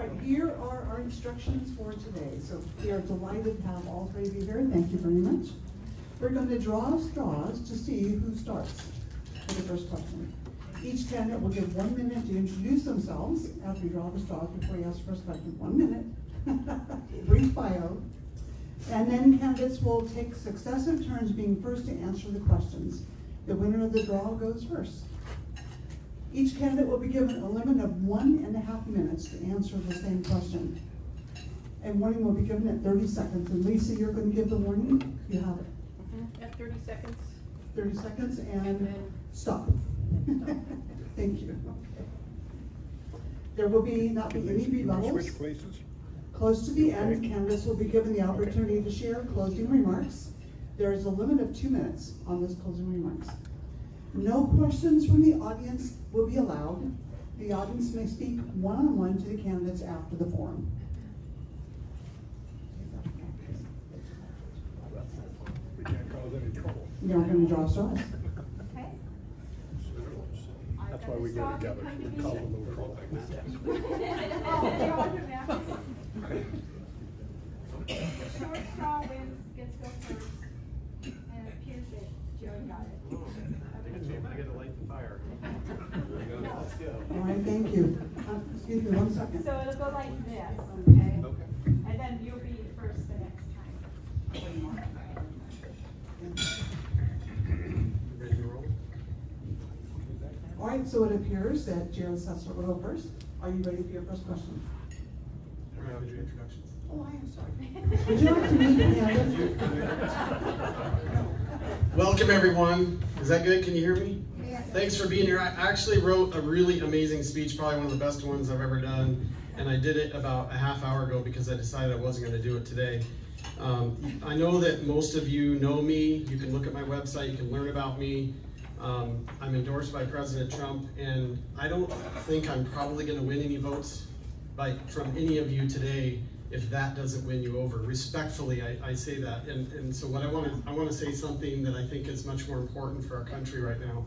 Right, here are our instructions for today. So we are delighted to have all three of you here. Thank you very much. We're going to draw straws to see who starts for the first question. Each candidate will give one minute to introduce themselves after we draw the straws before you ask the first question. One minute. Brief bio. And then candidates will take successive turns being first to answer the questions. The winner of the draw goes first. Each candidate will be given a limit of one and a half minutes to answer the same question. A warning will be given at 30 seconds. And Lisa, you're going to give the warning. You have it. Mm-hmm. At thirty seconds. 30 seconds and, And then- stop. Thank you. There will be not be any rebuttals. Switch places? Close to the end, candidates will be given the opportunity to share closing remarks. There is a limit of two minutes on those closing remarks. No questions from the audience will be allowed. The audience may speak one-on-one to the candidates after the forum. We can't cause any trouble. You're not gonna draw straws. Okay. That's why we get together, we cause a little trouble. Oh, Short straw wins, gets go first, and it appears that Joey got it. I gotta light the fire. Let's go. All right, thank you. Uh, Excuse me one second. So it'll go like this, okay? Okay. And then you'll be first the next time. Ready to roll? All right, so it appears that Jerrod Sessler will go first. Are you ready for your first question? Are we on the introductions? Oh, I am sorry. Would you like to meet the? Welcome, everyone. Is that good? Can you hear me? Thanks for being here. I actually wrote a really amazing speech, probably one of the best ones I've ever done. And I did it about a half hour ago because I decided I wasn't going to do it today. Um, I know that most of you know me. You can look at my website, you can learn about me. Um, I'm endorsed by President Trump, and I don't think I'm probably going to win any votes by, from any of you today if that doesn't win you over. Respectfully, I, I say that. And, and so what I want to, I want to say something that I think is much more important for our country right now.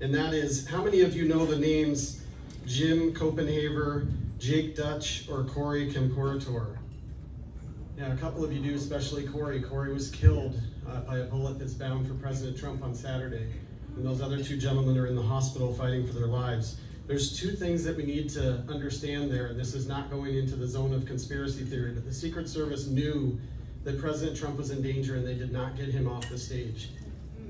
And that is, how many of you know the names Jim Copenhaver, Jake Dutch, or Corey Comperatore? Yeah, a couple of you do, especially Corey. Corey was killed uh, by a bullet that's bound for President Trump on Saturday. And those other two gentlemen are in the hospital fighting for their lives. There's two things that we need to understand there, and this is not going into the zone of conspiracy theory, but the Secret Service knew that President Trump was in danger and they did not get him off the stage.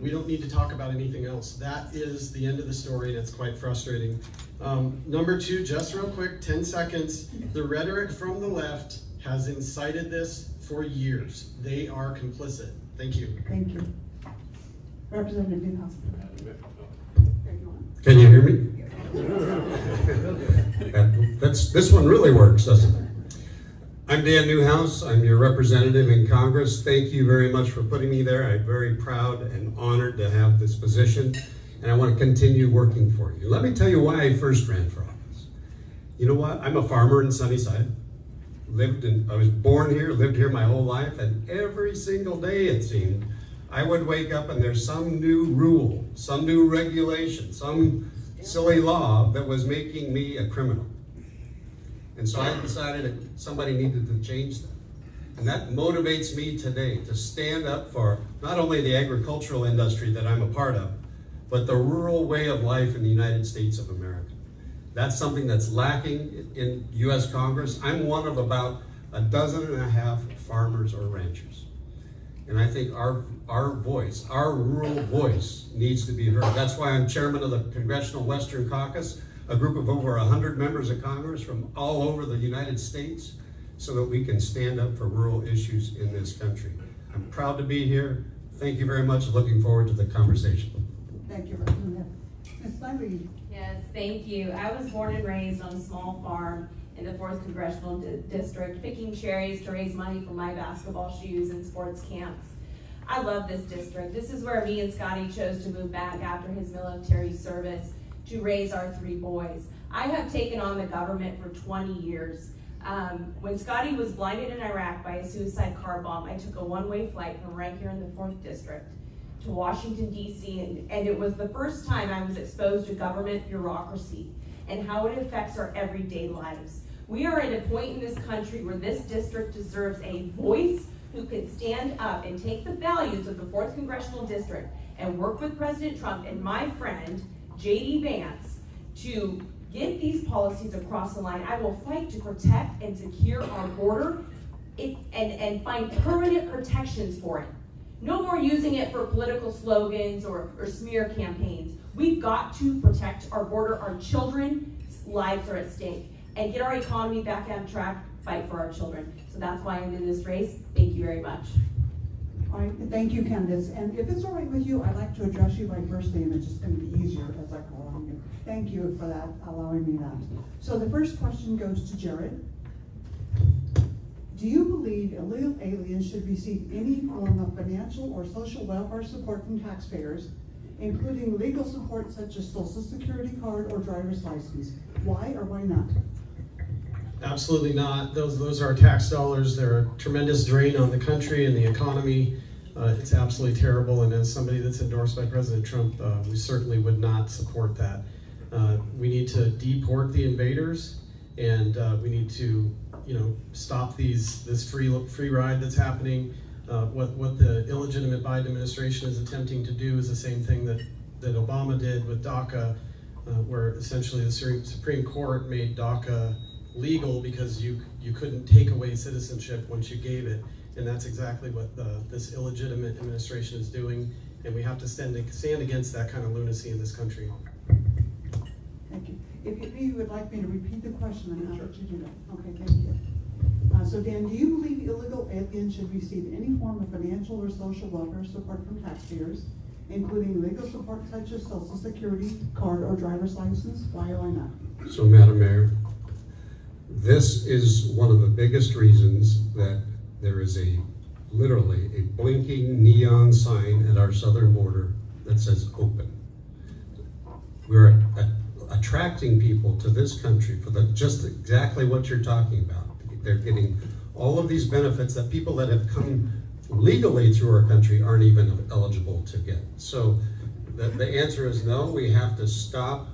We don't need to talk about anything else. That is the end of the story, and it's quite frustrating. Um, number two, just real quick, 10 seconds. The rhetoric from the left has incited this for years. They are complicit. Thank you. Thank you. Representative Newhouse. There you are. Can you hear me? That- That's, this one really works, doesn't it? I'm Dan Newhouse. I'm your representative in Congress. Thank you very much for putting me there. I'm very proud and honored to have this position, and I want to continue working for you. Let me tell you why I first ran for office. You know what? I'm a farmer in Sunnyside. Lived in, I was born here, lived here my whole life, and every single day it seemed, I would wake up and there's some new rule, some new regulation, some silly law that was making me a criminal. And so I decided that somebody needed to change that. And that motivates me today to stand up for not only the agricultural industry that I'm a part of, but the rural way of life in the United States of America. That's something that's lacking in US Congress. I'm one of about a dozen and a half farmers or ranchers. And I think our, our voice, our rural voice needs to be heard. That's why I'm chairman of the Congressional Western Caucus, a group of over 100 members of Congress from all over the United States, so that we can stand up for rural issues in this country. I'm proud to be here. Thank you very much. Looking forward to the conversation. Thank you, Representative. Ms. Smiley. Yes, thank you. I was born and raised on a small farm in the fourth congressional di- district, picking cherries to raise money for my basketball shoes and sports camps. I love this district. This is where me and Scotty chose to move back after his military service to raise our three boys. I have taken on the government for 20 years. Um, when Scotty was blinded in Iraq by a suicide car bomb, I took a one-way flight from right here in the fourth district to Washington DC, and, and it was the first time I was exposed to government bureaucracy and how it affects our everyday lives. We are at a point in this country where this district deserves a voice who can stand up and take the values of the 4th Congressional District and work with President Trump and my friend, J.D. Vance, to get these policies across the line. I will fight to protect and secure our border it, and, and find permanent protections for it. No more using it for political slogans or, or smear campaigns. We've got to protect our border. Our children's lives are at stake. And get our economy back on track, fight for our children. So that's why I'm in this race. Thank you very much. Thank you, Candace. And if it's all right with you, I'd like to address you by first name. It's just going to be easier as I call on you. Thank you for that, allowing me that. So the first question goes to Jerrod. Do you believe illegal aliens should receive any form of financial or social welfare support from taxpayers, including legal support such as social security card or driver's license? Why or why not? Absolutely not. Those, those are tax dollars. They're a tremendous drain on the country and the economy. Uh, it's absolutely terrible. And as somebody that's endorsed by President Trump, uh, we certainly would not support that. Uh, we need to deport the invaders, and uh, we need to, you know, stop these this free free ride that's happening. Uh, what what the illegitimate Biden administration is attempting to do is the same thing that that Obama did with DACA, uh, where essentially the Supreme Court made DACA legal because you you couldn't take away citizenship once you gave it, and that's exactly what the, this illegitimate administration is doing, and we have to stand stand against that kind of lunacy in this country. Thank you. If, if you would like me to repeat the question, then I'll let you do that. Okay, thank you. Uh, so Dan, do you believe illegal aliens should receive any form of financial or social welfare support from taxpayers, including legal support such as social security card or driver's license? Why or why not? So, Madam Mayor, this is one of the biggest reasons that there is a literally a blinking neon sign at our southern border that says open. We're a, attracting people to this country for the, just exactly what you're talking about. They're getting all of these benefits that people that have come legally through our country aren't even eligible to get. So the, the answer is no, we have to stop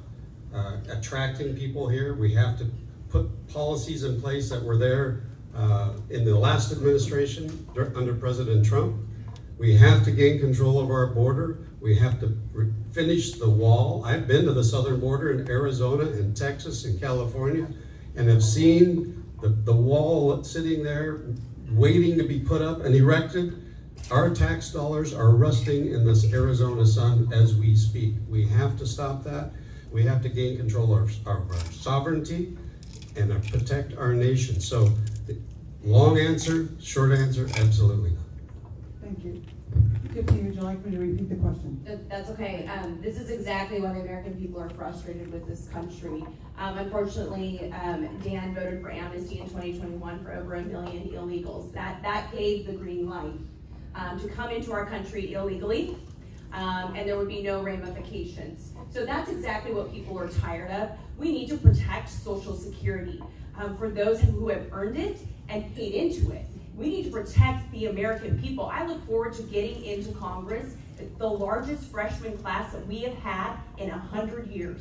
uh, attracting people here. We have to put policies in place that were there uh, in the last administration under President Trump. We have to gain control of our border. We have to finish the wall. I've been to the southern border in Arizona and Texas and California and have seen the, the wall sitting there waiting to be put up and erected. Our tax dollars are rusting in this Arizona sun as we speak. We have to stop that. We have to gain control of our, of our sovereignty and protect our nation. So, the long answer, short answer, absolutely not. Thank you. Tiffany, would you like me to repeat the question? That's okay. Um, this is exactly why the American people are frustrated with this country. Um, unfortunately, um, Dan voted for amnesty in 2021 for over a million illegals. That that gave the green light um, to come into our country illegally, um, and there would be no ramifications. So that's exactly what people are tired of. We need to protect Social Security um, for those who have earned it and paid into it. We need to protect the American people. I look forward to getting into Congress, the largest freshman class that we have had in a hundred years,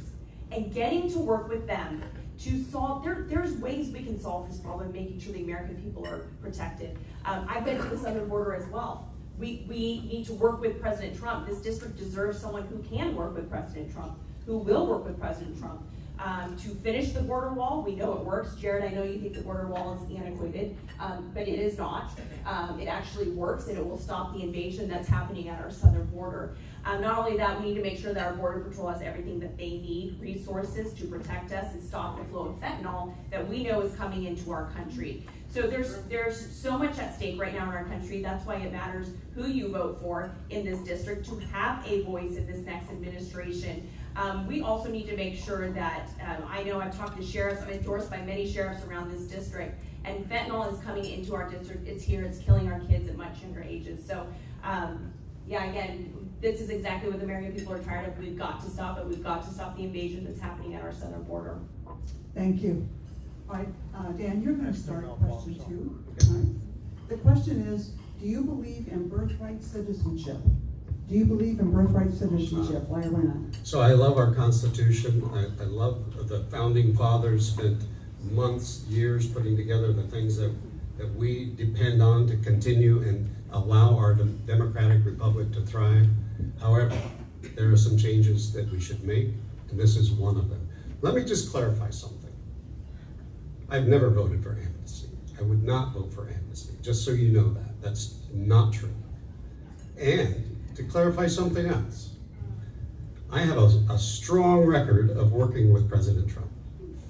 and getting to work with them to solve, there, there's ways we can solve this problem, making sure the American people are protected. Um, I've been to the southern border as well. We, we need to work with President Trump. This district deserves someone who can work with President Trump, who will work with President Trump um, to finish the border wall. We know it works. Jerrod, I know you think the border wall is antiquated, um, but it is not. Um, it actually works and it will stop the invasion that's happening at our southern border. Um, not only that, we need to make sure that our Border Patrol has everything that they need, resources to protect us and stop the flow of fentanyl that we know is coming into our country. So there's there's so much at stake right now in our country. That's why it matters who you vote for in this district to have a voice in this next administration. Um, we also need to make sure that, um, I know I've talked to sheriffs, I'm endorsed by many sheriffs around this district, and fentanyl is coming into our district, it's here, it's killing our kids at much younger ages. So, um, yeah, again, this is exactly what the American people are tired of. We've got to stop it. We've got to stop the invasion that's happening at our southern border. Thank you. All right, uh, Dan, you're going to start question two. Right. The question is, do you believe in birthright citizenship? Do you believe in birthright citizenship? Why or why not? So I love our Constitution. I, I love the founding fathers spent months, years putting together the things that, that we depend on to continue and allow our dem- democratic republic to thrive. However, there are some changes that we should make, and this is one of them. Let me just clarify something. I've never voted for amnesty. I would not vote for amnesty, just so you know that. That's not true. And to clarify something else, I have a, a strong record of working with President Trump.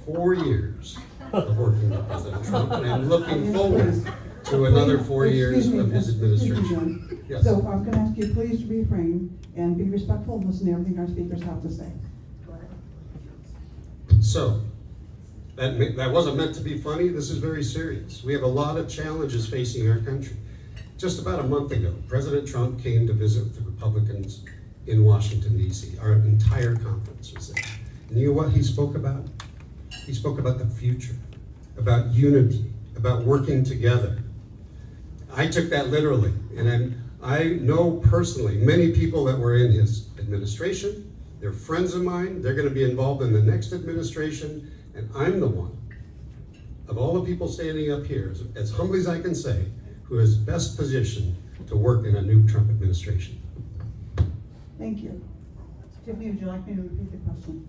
Four years of working with President Trump, and I'm looking forward to another four years me, of his administration. Yes. So I'm gonna ask you please to refrain and be respectful and listen to everything our speakers have to say. So, that, that wasn't meant to be funny, this is very serious. We have a lot of challenges facing our country. Just about a month ago, President Trump came to visit the Republicans in Washington DC. Our entire conference was there. And you know what he spoke about? He spoke about the future, about unity, about working together. I took that literally, and I know personally many people that were in his administration. They're friends of mine. They're going to be involved in the next administration, and I'm the one of all the people standing up here, as, as humbly as I can say, who is best positioned to work in a new Trump administration. Thank you. Tiffany, would you like me to repeat the question?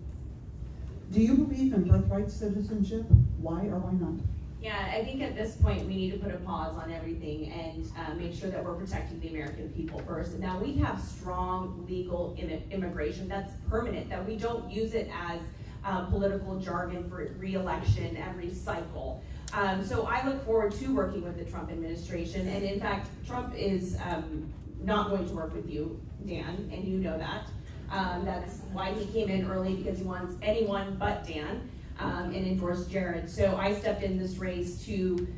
Do you believe in birthright citizenship? Why or why not? Yeah, I think at this point, we need to put a pause on everything and uh, make sure that we're protecting the American people first. Now, we have strong legal immi- immigration that's permanent, that we don't use it as uh, political jargon for reelection every cycle. Um, so I look forward to working with the Trump administration, and in fact, Trump is um, not going to work with you, Dan, and you know that. Um, that's why he came in early because he wants anyone but Dan um, and endorsed Jerrod. So I stepped in this race to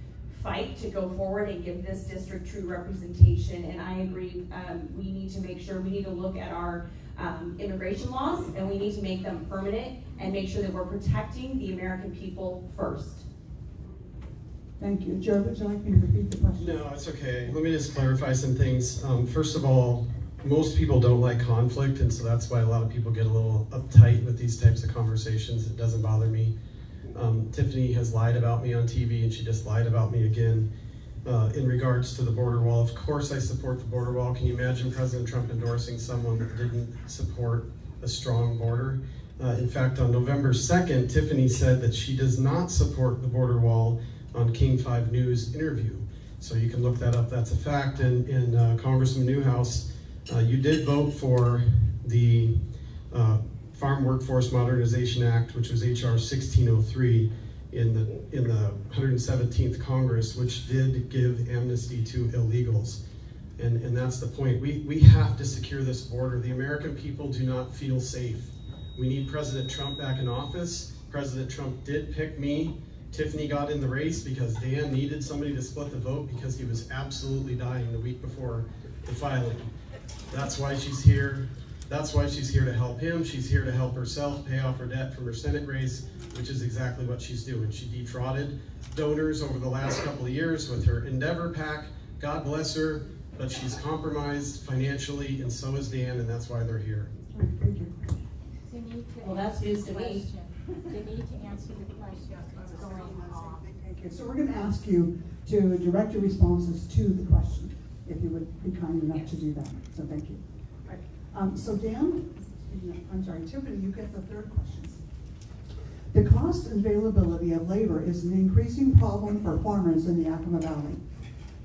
fight to go forward and give this district true representation. And I agree, um, we need to make sure we need to look at our um, immigration laws and we need to make them permanent and make sure that we're protecting the American people first. Thank you. Jerrod, would you like me to repeat the question? No, it's okay. Let me just clarify some things. Um, first of all, most people don't like conflict, and so that's why a lot of people get a little uptight with these types of conversations. It doesn't bother me. Um, Tiffany has lied about me on TV, and she just lied about me again uh, in regards to the border wall. Of course, I support the border wall. Can you imagine President Trump endorsing someone that didn't support a strong border? Uh, in fact, on November 2nd, Tiffany said that she does not support the border wall on King 5 News interview. So you can look that up, that's a fact. And, and uh, Congressman Newhouse, uh, you did vote for the uh, Farm Workforce Modernization Act, which was HR 1603 in the, in the 117th Congress, which did give amnesty to illegals. And, and that's the point. We, we have to secure this border. The American people do not feel safe. We need President Trump back in office. President Trump did pick me. Tiffany got in the race because Dan needed somebody to split the vote because he was absolutely dying the week before the filing. That's why she's here. That's why she's here to help him. She's here to help herself pay off her debt from her Senate race, which is exactly what she's doing. She defrauded donors over the last couple of years with her Endeavor PAC. God bless her, but she's compromised financially, and so is Dan, and that's why they're here. Thank you. They need to Well, that's answer news to me. question. They need to answer the question. What's going on? Thank you. So we're gonna ask you to direct your responses to the question, if you would be kind enough to do that. So thank you. Um, so Dan, I'm sorry, Tiffany, you get the third question. The cost and availability of labor is an increasing problem for farmers in the Yakima Valley.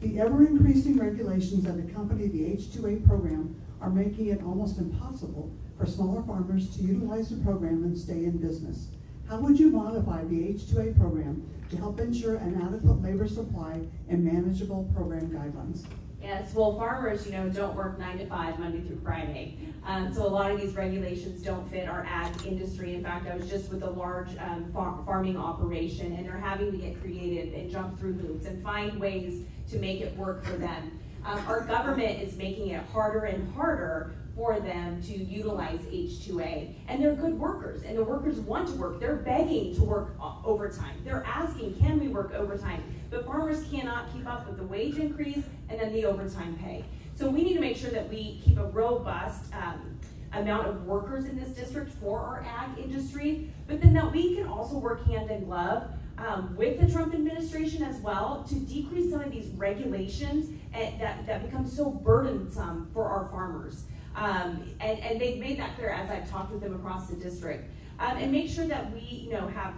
The ever-increasing regulations that accompany the H-2A program are making it almost impossible for smaller farmers to utilize the program and stay in business. How would you modify the H-2A program to help ensure an adequate labor supply and manageable program guidelines? Yes, well, farmers, you know, don't work nine to five, Monday through Friday. Um, so a lot of these regulations don't fit our ag industry. In fact, I was just with a large um, far- farming operation, and they're having to get creative and jump through hoops and find ways to make it work for them. Um, our government is making it harder and harder for them to utilize H2A. And they're good workers, and the workers want to work. They're begging to work overtime. They're asking, can we work overtime? But farmers cannot keep up with the wage increase and then the overtime pay. So we need to make sure that we keep a robust um, amount of workers in this district for our ag industry, but then that we can also work hand in glove um, with the Trump administration as well to decrease some of these regulations and that, that become so burdensome for our farmers. Um, and, and they've made that clear as I've talked with them across the district. Um, and make sure that we, you know, have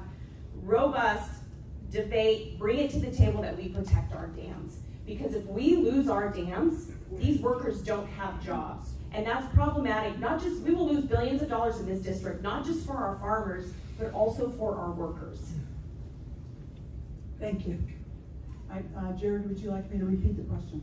robust debate, bring it to the table that we protect our dams. Because if we lose our dams, these workers don't have jobs. And that's problematic, not just, we will lose billions of dollars in this district, not just for our farmers, but also for our workers. Thank you. I, uh, Jerrod, would you like me to repeat the question?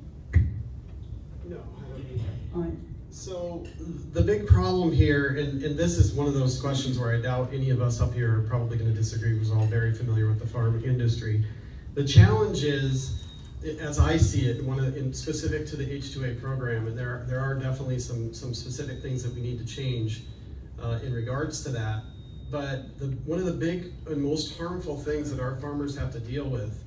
No, I don't need that. All right. So the big problem here, and, and this is one of those questions where I doubt any of us up here are probably going to disagree because we're all very familiar with the farm industry. The challenge is, as I see it, one of, in specific to the H2A program, and there, there are definitely some, some specific things that we need to change uh, in regards to that. But the, one of the big and most harmful things that our farmers have to deal with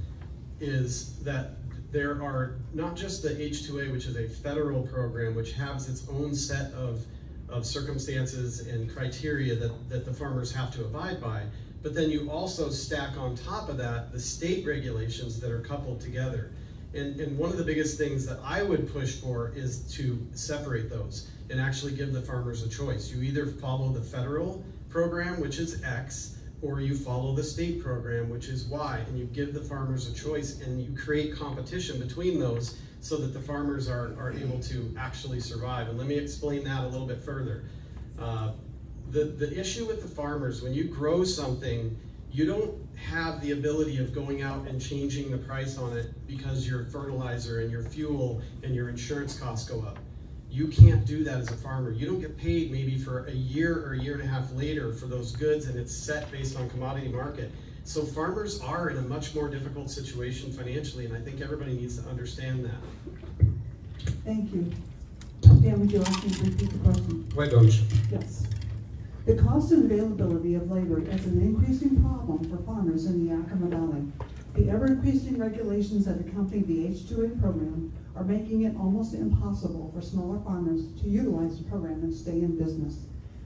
is that there are not just the H2A, which is a federal program, which has its own set of, of circumstances and criteria that, that the farmers have to abide by, but then you also stack on top of that the state regulations that are coupled together. And, and one of the biggest things that I would push for is to separate those and actually give the farmers a choice. You either follow the federal program, which is X, or you follow the state program, which is why, and you give the farmers a choice and you create competition between those so that the farmers are, are able to actually survive. And let me explain that a little bit further. Uh, the, the issue with the farmers, when you grow something, you don't have the ability of going out and changing the price on it because your fertilizer and your fuel and your insurance costs go up. You can't do that as a farmer. You don't get paid maybe for a year or a year and a half later for those goods and it's set based on commodity market. So farmers are in a much more difficult situation financially and I think everybody needs to understand that. Thank you. Dan, would you like me to repeat the question? Why don't you? Yes. The cost and availability of labor is an increasing problem for farmers in the Yakima Valley. The ever-increasing regulations that accompany the H2A program are making it almost impossible for smaller farmers to utilize the program and stay in business.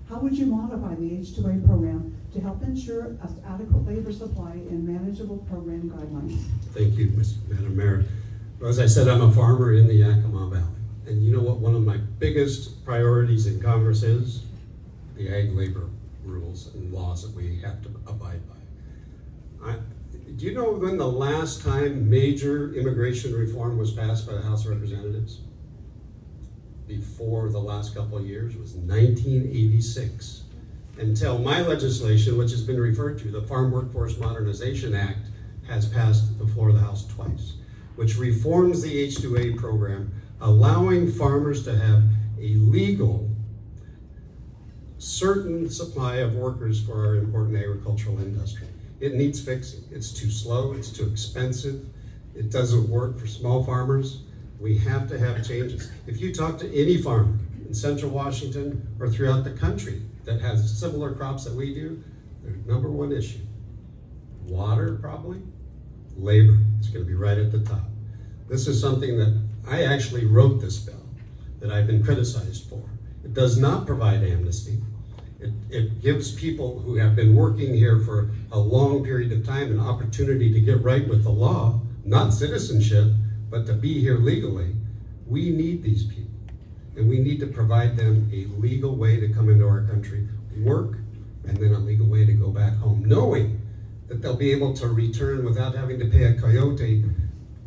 How would you modify the H2A program to help ensure adequate labor supply and manageable program guidelines? Thank you, Ms. Madam Mayor. Well, As I said, I'm a farmer in the Yakima Valley. And you know what one of my biggest priorities in Congress is? The ag labor rules and laws that we have to abide by. I, do you know when the last time major immigration reform was passed by the House of Representatives? Before the last couple of years was 1986. Until my legislation, which has been referred to, the Farm Workforce Modernization Act, has passed the floor of the House twice, which reforms the H-2A program, allowing farmers to have a legal, certain supply of workers for our important agricultural industry. It needs fixing. It's too slow, it's too expensive, it doesn't work for small farmers. We have to have changes. If you talk to any farmer in central Washington or throughout the country that has similar crops that we do, their number one issue, water probably, labor is gonna be right at the top. This is something that I actually wrote this bill that I've been criticized for. It does not provide amnesty. It, it gives people who have been working here for a long period of time an opportunity to get right with the law, not citizenship, but to be here legally. We need these people. And we need to provide them a legal way to come into our country, work, and then a legal way to go back home, knowing that they'll be able to return without having to pay a coyote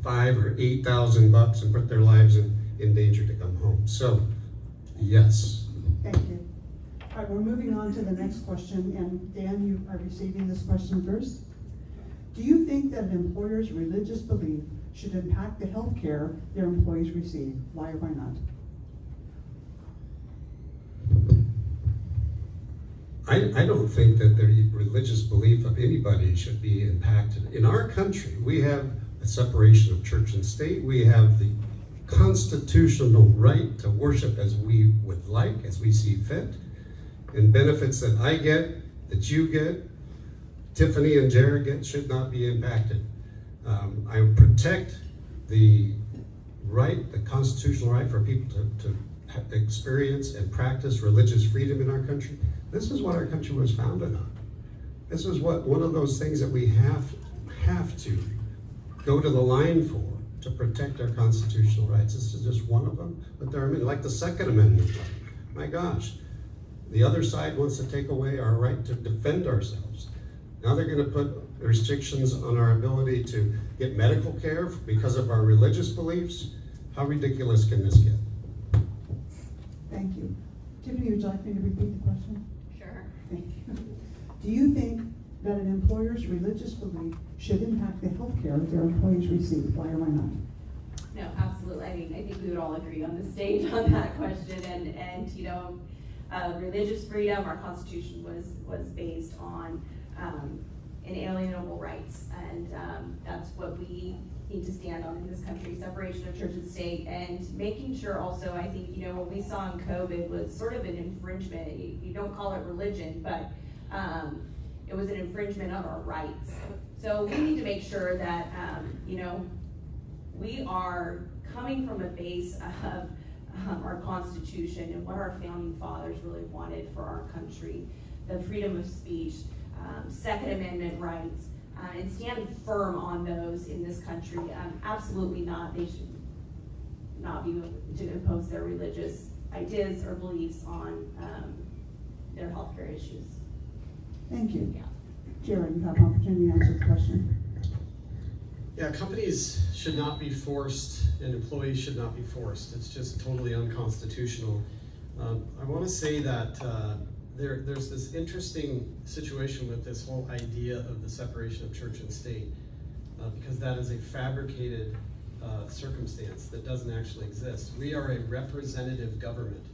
five or eight thousand bucks and put their lives in, in danger to come home. So, yes. Thank you. All right, we're moving on to the next question, and Dan, you are receiving this question first. Do you think that an employer's religious belief should impact the health care their employees receive? Why or why not? I, I don't think that the religious belief of anybody should be impacted. In our country, we have a separation of church and state. We have the constitutional right to worship as we would like, as we see fit. And benefits that I get, that you get, Tiffany and Jerrod get, should not be impacted. Um, I protect the right, the constitutional right for people to, to experience and practice religious freedom in our country. This is what our country was founded on. This is what one of those things that we have have to go to the line for to protect our constitutional rights. This is just one of them, but there are many, like the Second Amendment. My gosh, the other side wants to take away our right to defend ourselves. Now they're going to put restrictions on our ability to get medical care because of our religious beliefs. How ridiculous can this get? Thank you. Tiffany, would you like me to repeat the question? Sure. Thank you. Do you think that an employer's religious belief should impact the health care their employees receive? Why or why not? No, absolutely. I mean, I think we would all agree on the stage on that question. And, and you know, uh, religious freedom, our Constitution was, was based on um, inalienable rights. And um, that's what we need to stand on in this country, separation of church and state. And making sure also, I think, you know, what we saw in COVID was sort of an infringement. You, you don't call it religion, but um, it was an infringement of our rights. So we need to make sure that, um, you know, we are coming from a base of um, our Constitution and what our founding fathers really wanted for our country, the freedom of speech, um, Second Amendment rights, uh, and stand firm on those in this country. Um, absolutely not. They should not be able to impose their religious ideas or beliefs on um, their healthcare issues. Thank you. Yeah. Jerrod, you have an opportunity to answer the question. Yeah, companies should not be forced and employees should not be forced. It's just totally unconstitutional. Um, I want to say that uh, there, there's this interesting situation with this whole idea of the separation of church and state, uh, because that is a fabricated uh, circumstance that doesn't actually exist. We are a representative government.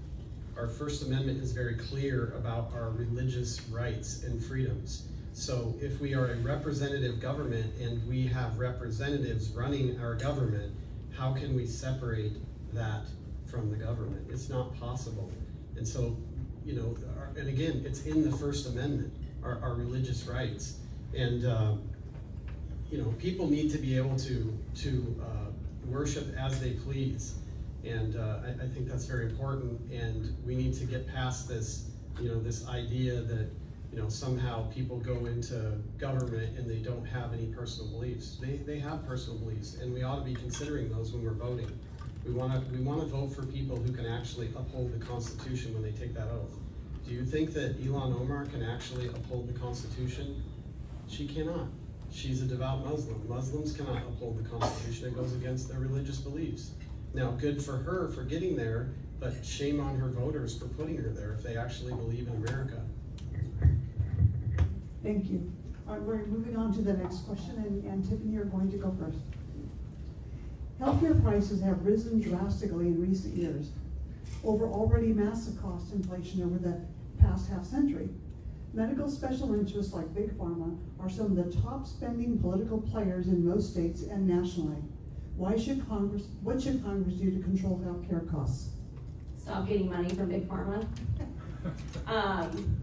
Our First Amendment is very clear about our religious rights and freedoms. So if we are a representative government and we have representatives running our government, how can we separate that from the government? It's not possible. And so, you know, our, and again, it's in the First Amendment, our, our religious rights. And, uh, you know, people need to be able to, to uh, worship as they please. And uh, I, I think that's very important. And we need to get past this, you know, this idea that you know, somehow people go into government and they don't have any personal beliefs. They, they have personal beliefs, and we ought to be considering those when we're voting. We want to we want to vote for people who can actually uphold the Constitution when they take that oath. Do you think that Ilhan Omar can actually uphold the Constitution? She cannot. She's a devout Muslim. Muslims cannot uphold the Constitution. It goes against their religious beliefs. Now, good for her for getting there, but shame on her voters for putting her there if they actually believe in America. Thank you. All right, we're moving on to the next question, and, and Tiffany, you're going to go first. Healthcare prices have risen drastically in recent years over already massive cost inflation over the past half century. Medical special interests like Big Pharma are some of the top spending political players in most states and nationally. Why should Congress, what should Congress do to control healthcare costs? Stop getting money from Big Pharma. Um,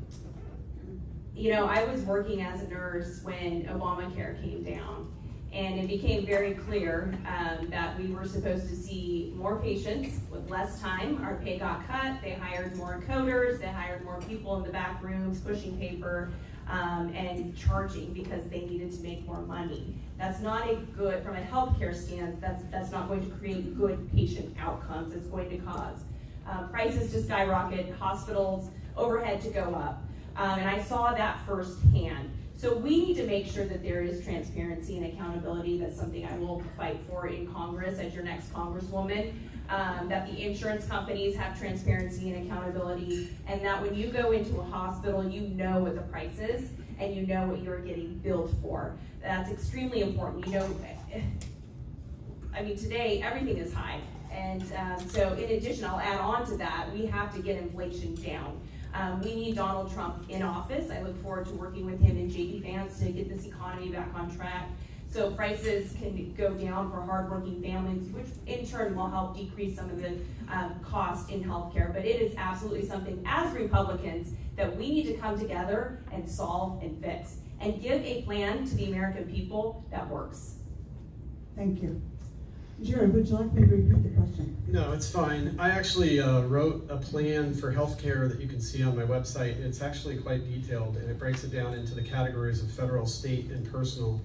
you know, I was working as a nurse when Obamacare came down, and it became very clear um, that we were supposed to see more patients with less time. Our pay got cut. They hired more coders. They hired more people in the back rooms pushing paper um, and charging because they needed to make more money. That's not a good, from a healthcare stance, that's, that's not going to create good patient outcomes. It's going to cause uh, prices to skyrocket, hospitals overhead to go up. Um, and I saw that firsthand. So we need to make sure that there is transparency and accountability. That's something I will fight for in Congress as your next Congresswoman. Um, that the insurance companies have transparency and accountability, and that when you go into a hospital, you know what the price is and you know what you're getting billed for. That's extremely important. You know, I mean, today everything is high. And um, so, in addition, I'll add on to that, we have to get inflation down. Um, we need Donald Trump in office. I look forward to working with him and JD Vance to get this economy back on track. So prices can go down for hardworking families, which in turn will help decrease some of the um, cost in healthcare. But it is absolutely something as Republicans that we need to come together and solve and fix and give a plan to the American people that works. Thank you. Jared, would you like me to repeat the question? No, it's fine. I actually uh, wrote a plan for healthcare that you can see on my website. It's actually quite detailed and it breaks it down into the categories of federal, state, and personal.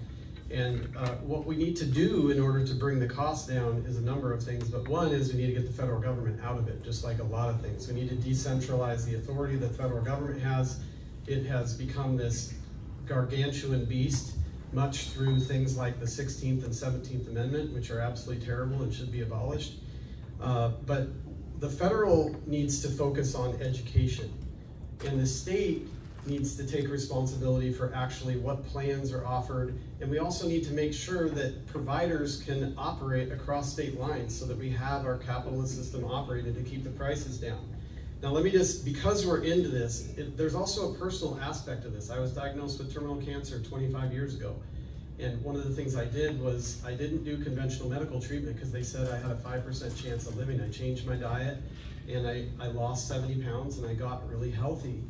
And uh, what we need to do in order to bring the cost down is a number of things, but one is we need to get the federal government out of it, just like a lot of things. We need to decentralize the authority that the federal government has. It has become this gargantuan beast, much through things like the 16th and 17th Amendment, which are absolutely terrible and should be abolished. Uh, but the federal needs to focus on education, and the state needs to take responsibility for actually what plans are offered. And we also need to make sure that providers can operate across state lines so that we have our capitalist system operated to keep the prices down. Now let me just, because we're into this, it, there's also a personal aspect of this. I was diagnosed with terminal cancer 25 years ago. And one of the things I did was I didn't do conventional medical treatment because they said I had a 5% chance of living. I changed my diet and I, I lost 70 pounds and I got really healthy.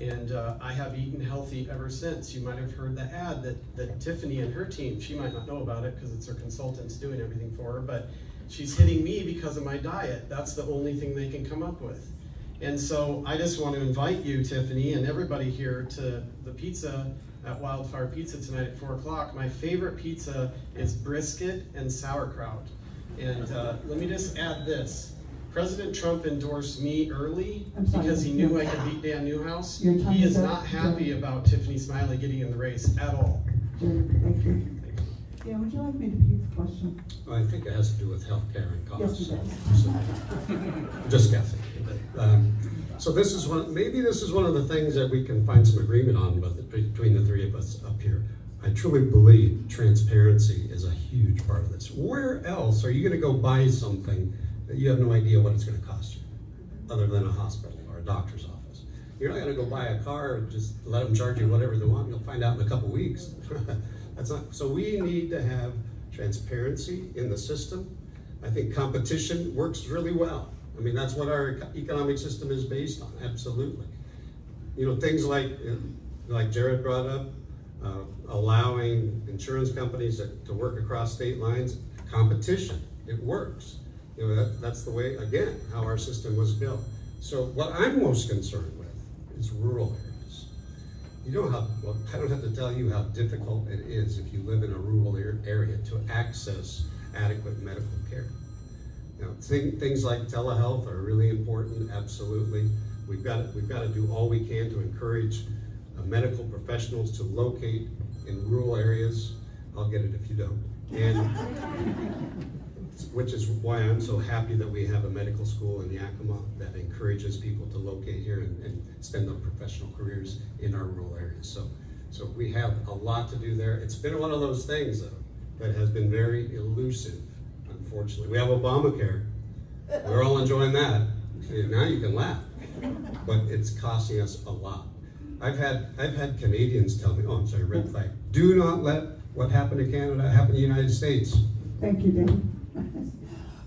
And uh, I have eaten healthy ever since. You might have heard the ad that, that Tiffany and her team, she might not know about it because it's her consultants doing everything for her, but she's hitting me because of my diet. That's the only thing they can come up with. And so I just want to invite you, Tiffany, and everybody here to the pizza at Wildfire Pizza tonight at 4 o'clock. My favorite pizza is brisket and sauerkraut. And uh, let me just add this. President Trump endorsed me early sorry, because he knew I could beat Dan Newhouse. He is is not happy about Tiffany Smiley getting in the race at all. Jerry, thank you. Dan, would you like me to repeat the question? Well, I think it has to do with healthcare and costs. Yes, So- Just guessing. But, um, So this is one, maybe this is one of the things that we can find some agreement on but between the three of us up here. I truly believe transparency is a huge part of this. Where else are you gonna go buy something that you have no idea what it's gonna cost you? Other than a hospital or a doctor's office. You're not gonna go buy a car and just let them charge you whatever they want. You'll find out in a couple weeks. That's not, so we need to have transparency in the system. I think competition works really well. I mean, that's what our economic system is based on, absolutely. You know, things like, like Jerrod brought up, uh, allowing insurance companies to, to work across state lines, competition, it works. You know, that, that's the way, again, how our system was built. So what I'm most concerned with is rural areas. You know how, well, I don't have to tell you how difficult it is if you live in a rural area to access adequate medical care. Know, thing, things like telehealth are really important, absolutely. We've got, we've got to do all we can to encourage uh, medical professionals to locate in rural areas. I'll get it if you don't. And, which is why I'm so happy that we have a medical school in Yakima that encourages people to locate here and, and spend their professional careers in our rural areas. So, so we have a lot to do there. It's been one of those things though, that has been very elusive, unfortunately. We have Obamacare. We're all enjoying that. Now you can laugh, but it's costing us a lot. I've had, I've had Canadians tell me, oh, I'm sorry, red flag. Do not let what happened to Canada happen to the United States. Thank you, Dan.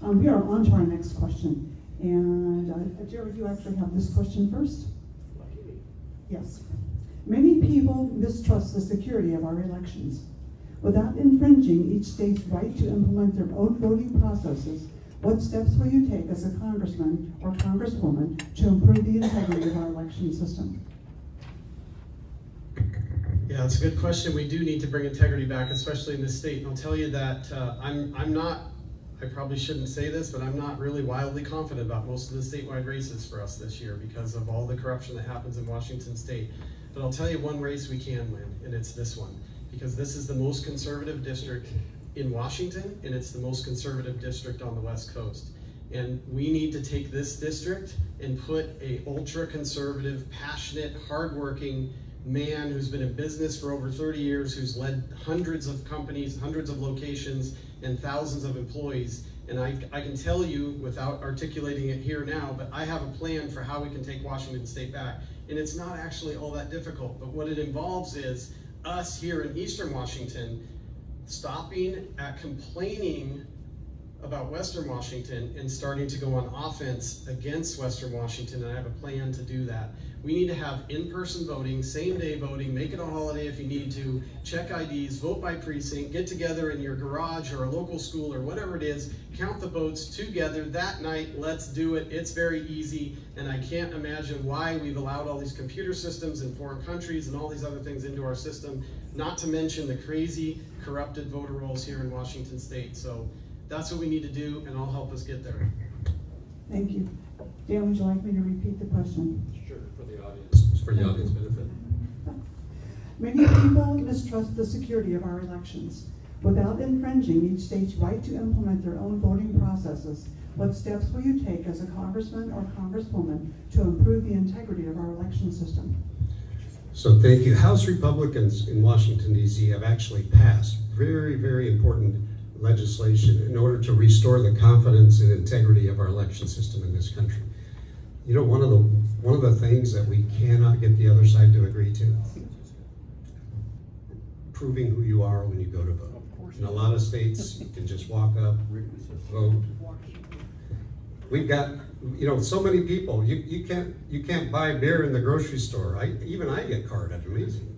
Um, we are on to our next question. And, uh, Jerrod, you actually have this question first? Yes. Many people mistrust the security of our elections. Without infringing each state's right to implement their own voting processes, what steps will you take as a congressman or congresswoman to improve the integrity of our election system? Yeah, it's a good question. We do need to bring integrity back, especially in this state. And I'll tell you that uh, I'm, I'm not, I probably shouldn't say this, but I'm not really wildly confident about most of the statewide races for us this year because of all the corruption that happens in Washington state. But I'll tell you one race we can win, and it's this one. Because this is the most conservative district in Washington, and it's the most conservative district on the West Coast. And we need to take this district and put a ultra-conservative, passionate, hardworking man who's been in business for over 30 years, who's led hundreds of companies, hundreds of locations, and thousands of employees. And I, I can tell you, without articulating it here now, but I have a plan for how we can take Washington State back. And it's not actually all that difficult, but what it involves is us here in Eastern Washington stopping at complaining about Western Washington and starting to go on offense against Western Washington, and I have a plan to do that. We need to have in-person voting, same-day voting, make it a holiday if you need to, check IDs, vote by precinct, get together in your garage or a local school or whatever it is, count the votes together that night, let's do it. It's very easy, and I can't imagine why we've allowed all these computer systems in foreign countries and all these other things into our system, not to mention the crazy corrupted voter rolls here in Washington state. So that's what we need to do, and I'll help us get there. Thank you. Dan, would you like me to repeat the question? Sure, for the audience, for the audience benefit. Many people mistrust the security of our elections. Without infringing each state's right to implement their own voting processes, what steps will you take as a congressman or congresswoman to improve the integrity of our election system? So thank you. House Republicans in Washington DC have actually passed very, very important legislation in order to restore the confidence and integrity of our election system in this country. You know, one of the one of the things that we cannot get the other side to agree to, proving who you are when you go to vote. In a lot of states, you can just walk up, vote. We've got, you know, so many people. You, you can't you can't buy beer in the grocery store. I even I get carded. Amazing.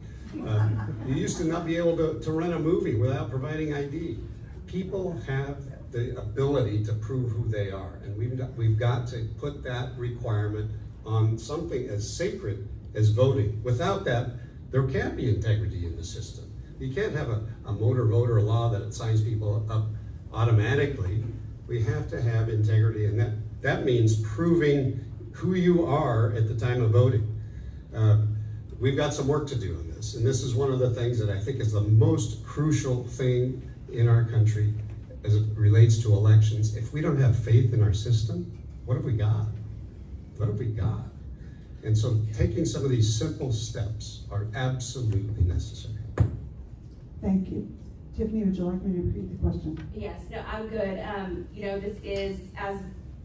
Um, you used to not be able to, to rent a movie without providing ID. People have the ability to prove who they are, and we've got, we've got to put that requirement on something as sacred as voting. Without that, there can't be integrity in the system. You can't have a, a motor voter law that signs people up automatically. We have to have integrity, and that, that means proving who you are at the time of voting. Uh, we've got some work to do on this, and this is one of the things that I think is the most crucial thing in our country as it relates to elections. If we don't have faith in our system, what have we got? What have we got? And so taking some of these simple steps are absolutely necessary. Thank you. Tiffany, would you like me to repeat the question? Yes, no, I'm good. Um, you know, this is, as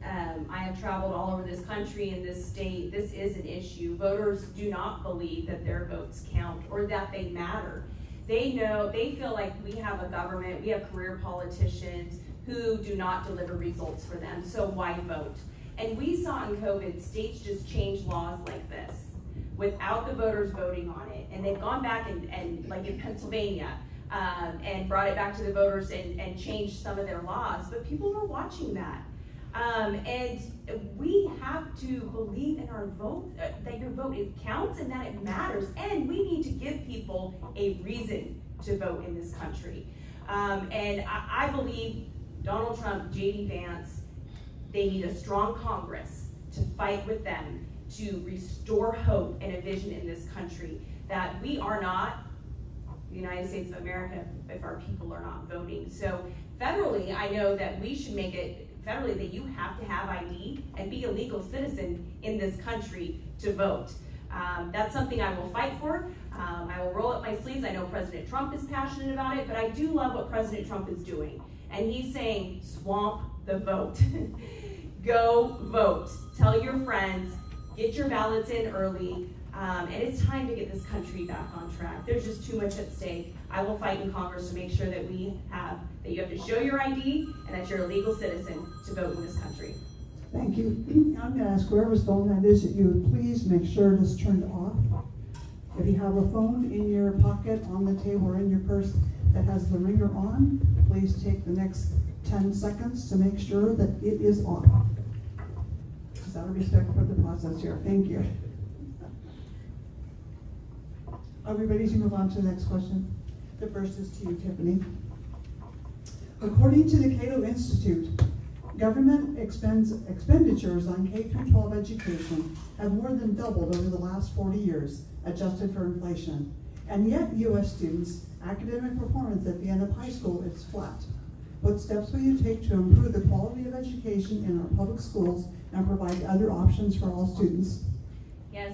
um, I have traveled all over this country and this state, this is an issue. Voters do not believe that their votes count or that they matter. They know, they feel like we have a government, we have career politicians who do not deliver results for them, so why vote? And we saw in COVID, states just change laws like this without the voters voting on it. And they've gone back and, and like in Pennsylvania, um, and brought it back to the voters and, and changed some of their laws. But people were watching that. Um, and we have to believe in our vote, uh, that your vote it counts and that it matters. And we need to give people a reason to vote in this country. Um, and I, I believe Donald Trump, J.D. Vance, they need a strong Congress to fight with them to restore hope and a vision in this country that we are not the United States of America if our people are not voting. So federally, I know that we should make it federally that you have to have ID and be a legal citizen in this country to vote. Um, that's something I will fight for. Um, I will roll up my sleeves. I know President Trump is passionate about it, but I do love what President Trump is doing. And he's saying, swamp the vote. Go vote. Tell your friends, get your ballots in early. Um, and it's time to get this country back on track. There's just too much at stake. I will fight in Congress to make sure that we have, that you have to show your ID and that you're a legal citizen to vote in this country. Thank you. I'm going to ask whoever's phone that is that you would please make sure it is turned off. If you have a phone in your pocket, on the table, or in your purse that has the ringer on, please take the next 10 seconds to make sure that it is off. Just out of respect for the process here. Thank you. Are we to move on to the next question? The first is to you, Tiffany. According to the Cato Institute, government expends, expenditures on K 12 education have more than doubled over the last 40 years, adjusted for inflation. And yet, U.S. students' academic performance at the end of high school is flat. What steps will you take to improve the quality of education in our public schools and provide other options for all students?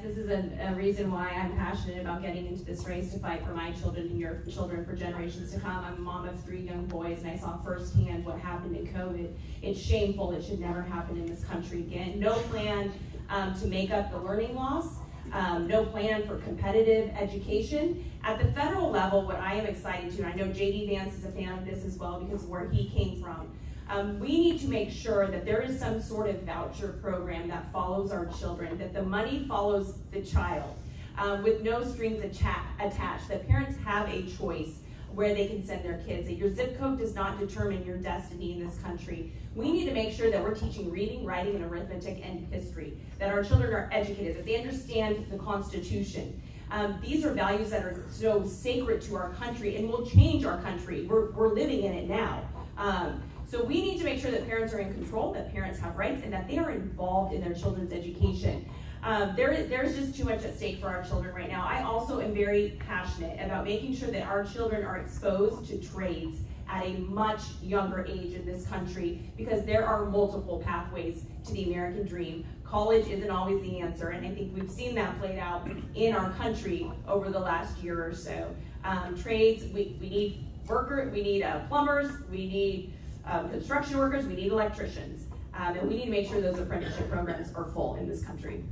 This is a, a, reason why I'm passionate about getting into this race to fight for my children and your children for generations to come. I'm a mom of three young boys, and I saw firsthand what happened in COVID. It's shameful. It should never happen in this country again. No plan um, to make up the learning loss. um, no plan for competitive education. At the federal level, what I am excited to, and I know JD Vance is a fan of this as well because of where he came from, um, we need to make sure that there is some sort of voucher program that follows our children, that the money follows the child um, with no strings attached, that parents have a choice where they can send their kids, that your zip code does not determine your destiny in this country. We need to make sure that we're teaching reading, writing, and arithmetic and history, that our children are educated, that they understand the Constitution. Um, these are values that are so sacred to our country and will change our country. We're, we're living in it now. Um, so we need to make sure that parents are in control, that parents have rights, and that they are involved in their children's education. Um, there, there's just too much at stake for our children right now. I also am very passionate about making sure that our children are exposed to trades at a much younger age in this country because there are multiple pathways to the American dream. College isn't always the answer, and I think we've seen that played out in our country over the last year or so. Um, trades, we, we need worker, we need uh, plumbers, we need um, construction workers, we need electricians, um, and we need to make sure those apprenticeship programs are full in this country.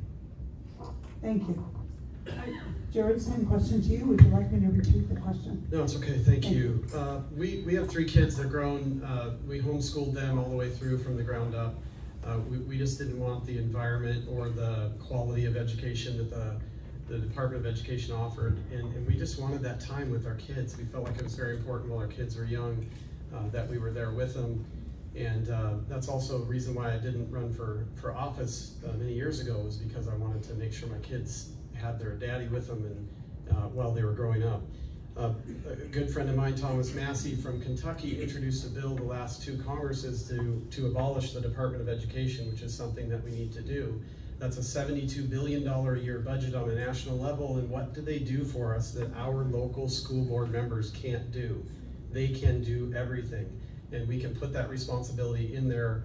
Thank you. Jerrod, same question to you. Would you like me to repeat the question? No, it's okay, thank you. Uh, we, we have three kids that are grown, uh, we homeschooled them all the way through from the ground up. Uh, we, we just didn't want the environment or the quality of education that the, the Department of Education offered. And, and we just wanted that time with our kids. We felt like it was very important while our kids were young, uh, that we were there with them. And uh, that's also a reason why I didn't run for, for office uh, many years ago was because I wanted to make sure my kids had their daddy with them and uh, while they were growing up. Uh, a good friend of mine, Thomas Massie from Kentucky, introduced a bill the last two Congresses to, to abolish the Department of Education, which is something that we need to do. That's a $72 billion a year budget on a national level, and what do they do for us that our local school board members can't do? They can do everything, and we can put that responsibility in their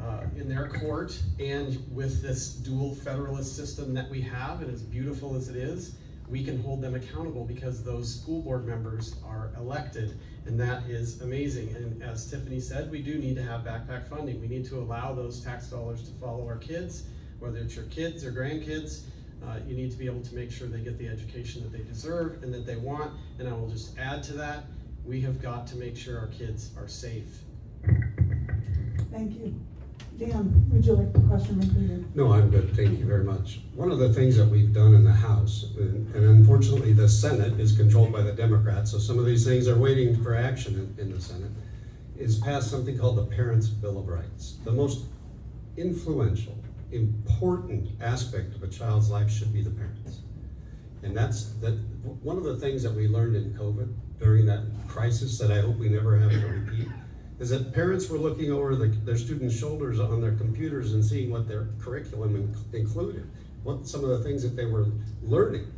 uh, in their court and with this dual federalist system that we have, and as beautiful as it is, we can hold them accountable because those school board members are elected, and that is amazing. And as Tiffany said, we do need to have backpack funding. We need to allow those tax dollars to follow our kids, whether it's your kids or grandkids. Uh, you need to be able to make sure they get the education that they deserve and that they want. And I will just add to that, we have got to make sure our kids are safe. Thank you. Dan, would you like the question repeated? No, I'm good. Thank you very much. One of the things that we've done in the House, and and unfortunately the Senate is controlled by the Democrats, so some of these things are waiting for action in, in the Senate, is pass something called the Parents' Bill of Rights. The most influential, important aspect of a child's life should be the parents. And that's that one of the things that we learned in COVID during that crisis that I hope we never have to repeat is that parents were looking over the, their students' shoulders on their computers and seeing what their curriculum in, included, what some of the things that they were learning.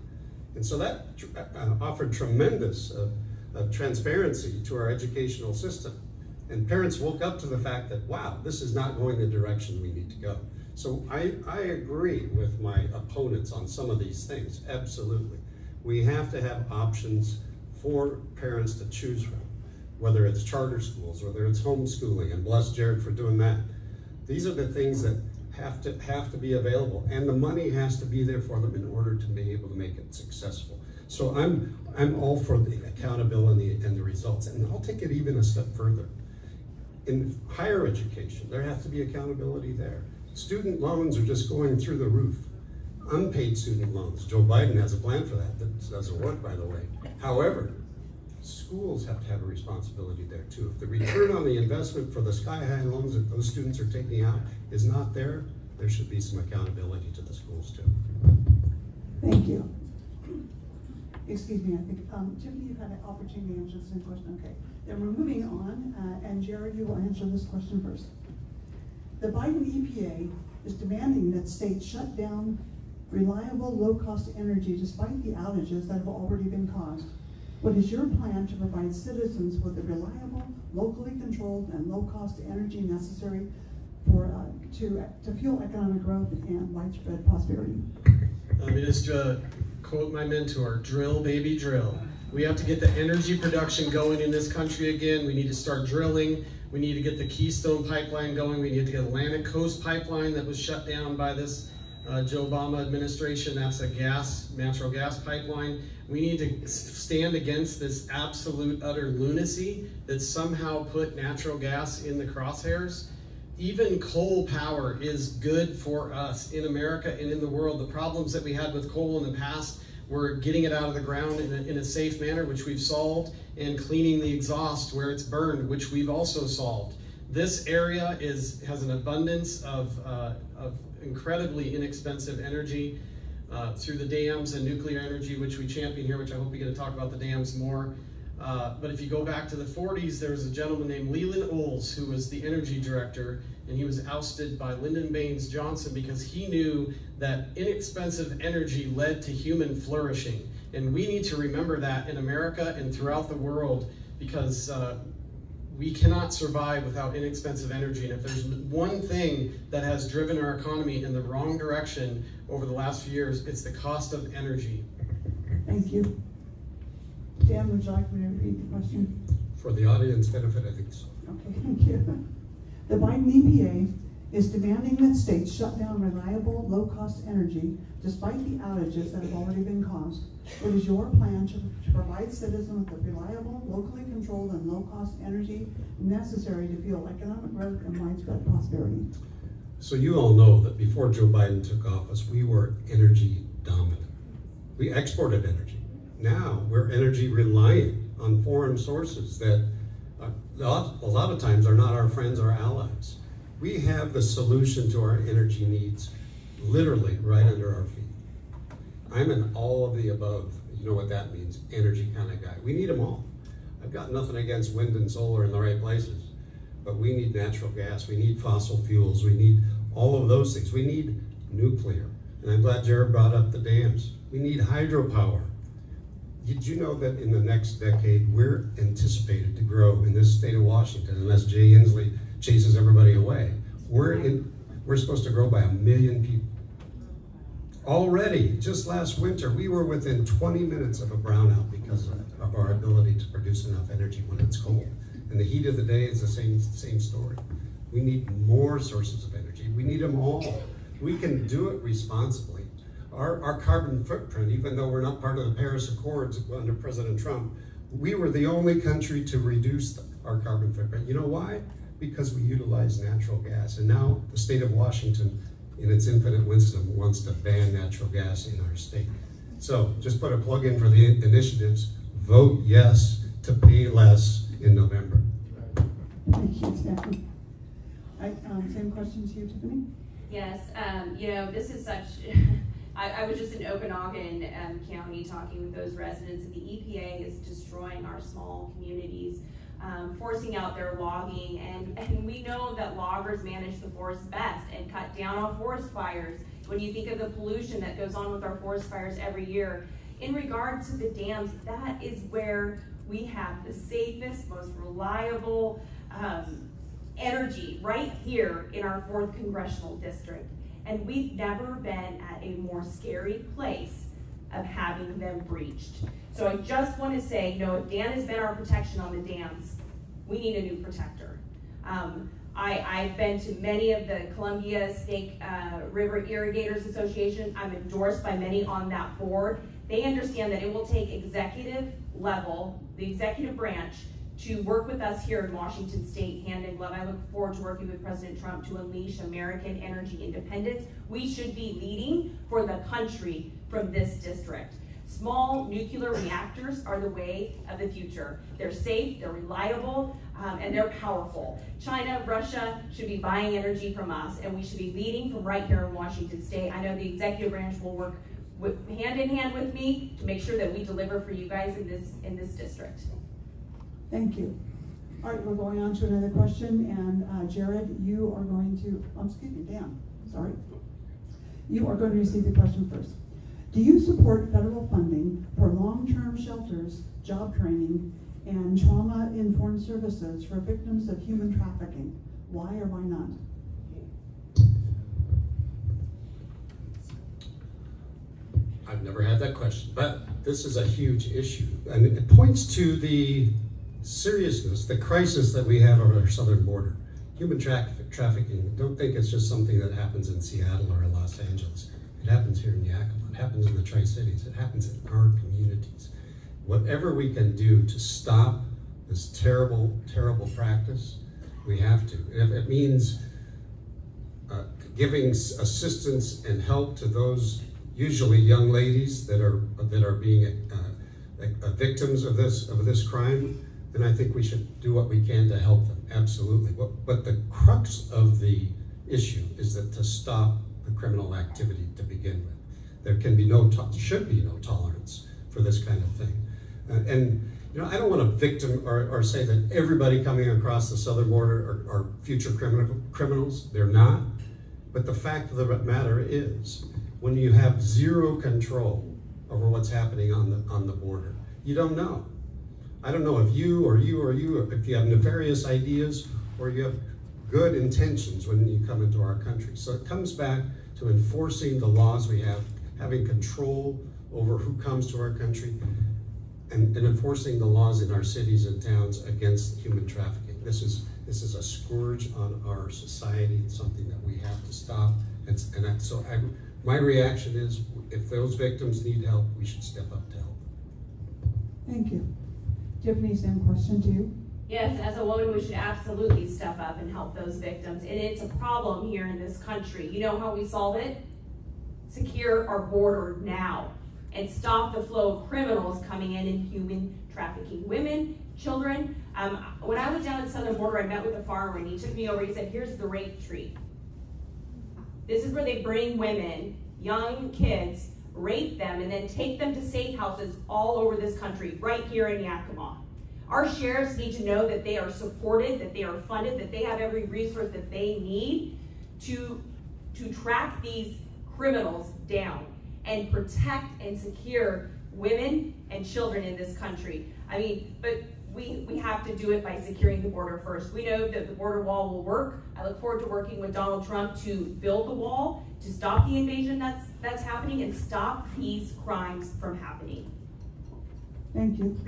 And so that uh, offered tremendous uh, uh, transparency to our educational system. And parents woke up to the fact that, wow, this is not going the direction we need to go. So I, I agree with my opponents on some of these things, absolutely. We have to have options for parents to choose from whether it's charter schools, whether it's homeschooling, and bless Jerrod for doing that. These are the things that have to have to be available, and the money has to be there for them in order to be able to make it successful. So I'm I'm all for the accountability and the results, and I'll take it even a step further. In higher education, there has to be accountability there. Student loans are just going through the roof. Unpaid student loans. Joe Biden has a plan for that. That doesn't work, by the way. However, schools have to have a responsibility there too. If the return on the investment for the sky high loans that those students are taking out is not there, there should be some accountability to the schools too. Thank you. Excuse me, I think, um, Tiffany, you've had an opportunity to answer the same question, okay. Then we're moving on, uh, and Jerrod, you will answer this question first. The Biden EPA is demanding that states shut down reliable, low-cost energy despite the outages that have already been caused. What is your plan to provide citizens with the reliable, locally controlled, and low-cost energy necessary for uh, to to fuel economic growth and widespread prosperity? Let me just uh, quote my mentor: "Drill, baby, drill." We have to get the energy production going in this country again. We need to start drilling. We need to get the Keystone pipeline going. We need to get the Atlantic Coast pipeline that was shut down by this uh, Joe Obama administration. That's a gas, natural gas pipeline. We need to stand against this absolute utter lunacy that somehow put natural gas in the crosshairs. Even coal power is good for us in America and in the world. The problems that we had with coal in the past were getting it out of the ground in a, in a safe manner, which we've solved, and cleaning the exhaust where it's burned, which we've also solved. This area is has an abundance of, uh, of incredibly inexpensive energy uh, through the dams and nuclear energy, which we champion here, which I hope we get to talk about the dams more. Uh, but if you go back to the 40s, there was a gentleman named Leland Olds who was the energy director, and he was ousted by Lyndon Baines Johnson because he knew that inexpensive energy led to human flourishing. And we need to remember that in America and throughout the world because uh, we cannot survive without inexpensive energy. And if there's one thing that has driven our economy in the wrong direction over the last few years, it's the cost of energy. Thank you. Dan, would you like me to repeat the question? For the audience benefit, I think so. Okay, thank you. The Biden EPA is demanding that states shut down reliable, low-cost energy despite the outages that have already been caused. What is your plan to, to provide citizens with the reliable, locally controlled, and low-cost energy necessary to fuel economic growth and widespread prosperity? So you all know that before Joe Biden took office, we were energy dominant. We exported energy. Now we're energy reliant on foreign sources that uh, a lot, a lot of times are not our friends or allies. We have the solution to our energy needs literally right under our feet. I'm an all of the above, you know what that means, energy kind of guy. We need them all. I've got nothing against wind and solar in the right places, but we need natural gas, we need fossil fuels, we need all of those things. We need nuclear. And I'm glad Jerrod brought up the dams. We need hydropower. Did you know that in the next decade, we're anticipated to grow in this state of Washington, unless Jay Inslee chases everybody away? We're in, we're supposed to grow by a million people. Already, just last winter, we were within 20 minutes of a brownout because of, of our ability to produce enough energy when it's cold. And the heat of the day is the same, same story. We need more sources of energy. We need them all. We can do it responsibly. Our, our carbon footprint, even though we're not part of the Paris Accords under President Trump, we were the only country to reduce our carbon footprint. You know why? Because we utilize natural gas. And now the state of Washington, in its infinite wisdom, wants to ban natural gas in our state. So just put a plug in for the initiatives. Vote yes to pay less in November. Thank you, Dan. I, um, same question to you, Tiffany? Yes, um, you know, this is such, I, I was just in Okanogan, um, County talking with those residents, and the EPA is destroying our small communities, um, forcing out their logging, and, and we know that loggers manage the forest best and cut down on forest fires. When you think of the pollution that goes on with our forest fires every year, in regards to the dams, that is where we have the safest, most reliable, um, energy right here in our fourth congressional district. And we've never been at a more scary place of having them breached. So I just want to say, you know, if Dan has been our protection on the dams, we need a new protector. Um, I, I've been to many of the Columbia Snake uh, River Irrigators Association. I'm endorsed by many on that board. They understand that it will take executive level, the executive branch, to work with us here in Washington State hand in glove. I look forward to working with President Trump to unleash American energy independence. We should be leading for the country from this district. Small nuclear reactors are the way of the future. They're safe, they're reliable, um, and they're powerful. China, Russia should be buying energy from us, and we should be leading from right here in Washington State. I know the executive branch will work with, hand in hand with me to make sure that we deliver for you guys in this in this district. Thank you. All right, we're going on to another question, and uh, Jerrod, you are going to, oh, excuse me, Dan, sorry. You are going to receive the question first. Do you support federal funding for long-term shelters, job training, and trauma-informed services for victims of human trafficking? Why or why not? I've never had that question, but this is a huge issue. And it points to the seriousness, the crisis that we have on our southern border. Human tra trafficking, don't think it's just something that happens in Seattle or in Los Angeles. It happens here in Yakima. It happens in the Tri-Cities. It happens in our communities. Whatever we can do to stop this terrible, terrible practice, we have to. And if it means uh, giving assistance and help to those usually young ladies that are that are being uh, uh, victims of this of this crime, then I think we should do what we can to help them. Absolutely. But, but the crux of the issue is that to stop the criminal activity to begin with, there can be no should be no tolerance for this kind of thing. Uh, and you know, I don't want to victim or, or say that everybody coming across the southern border are, are future criminal, criminals. They're not. But the fact of the matter is, when you have zero control over what's happening on the on the border, you don't know. I don't know if you or you or you, if you have nefarious ideas or you have good intentions when you come into our country. So it comes back to enforcing the laws we have, having control over who comes to our country, and, and enforcing the laws in our cities and towns against human trafficking. This is this is a scourge on our society. It's something that we have to stop. And, and so I, my reaction is, if those victims need help, we should step up to help. Thank you. Tiffany, same question to you. Yes, as a woman, we should absolutely step up and help those victims. And it's a problem here in this country. You know how we solve it? Secure our border now and stop the flow of criminals coming in and human trafficking women, children. Um, when I was down at the southern border, I met with a farmer and he took me over. He said, Here's the rape tree. This is where they bring women, young kids, rape them, and then take them to safe houses all over this country, right here in Yakima. Our sheriffs need to know that they are supported, that they are funded, that they have every resource that they need to, to track these criminals down and protect and secure women and children in this country. I mean, but we, we have to do it by securing the border first. We know that the border wall will work. I look forward to working with Donald Trump to build the wall, to stop the invasion that's, that's happening and stop these crimes from happening. Thank you.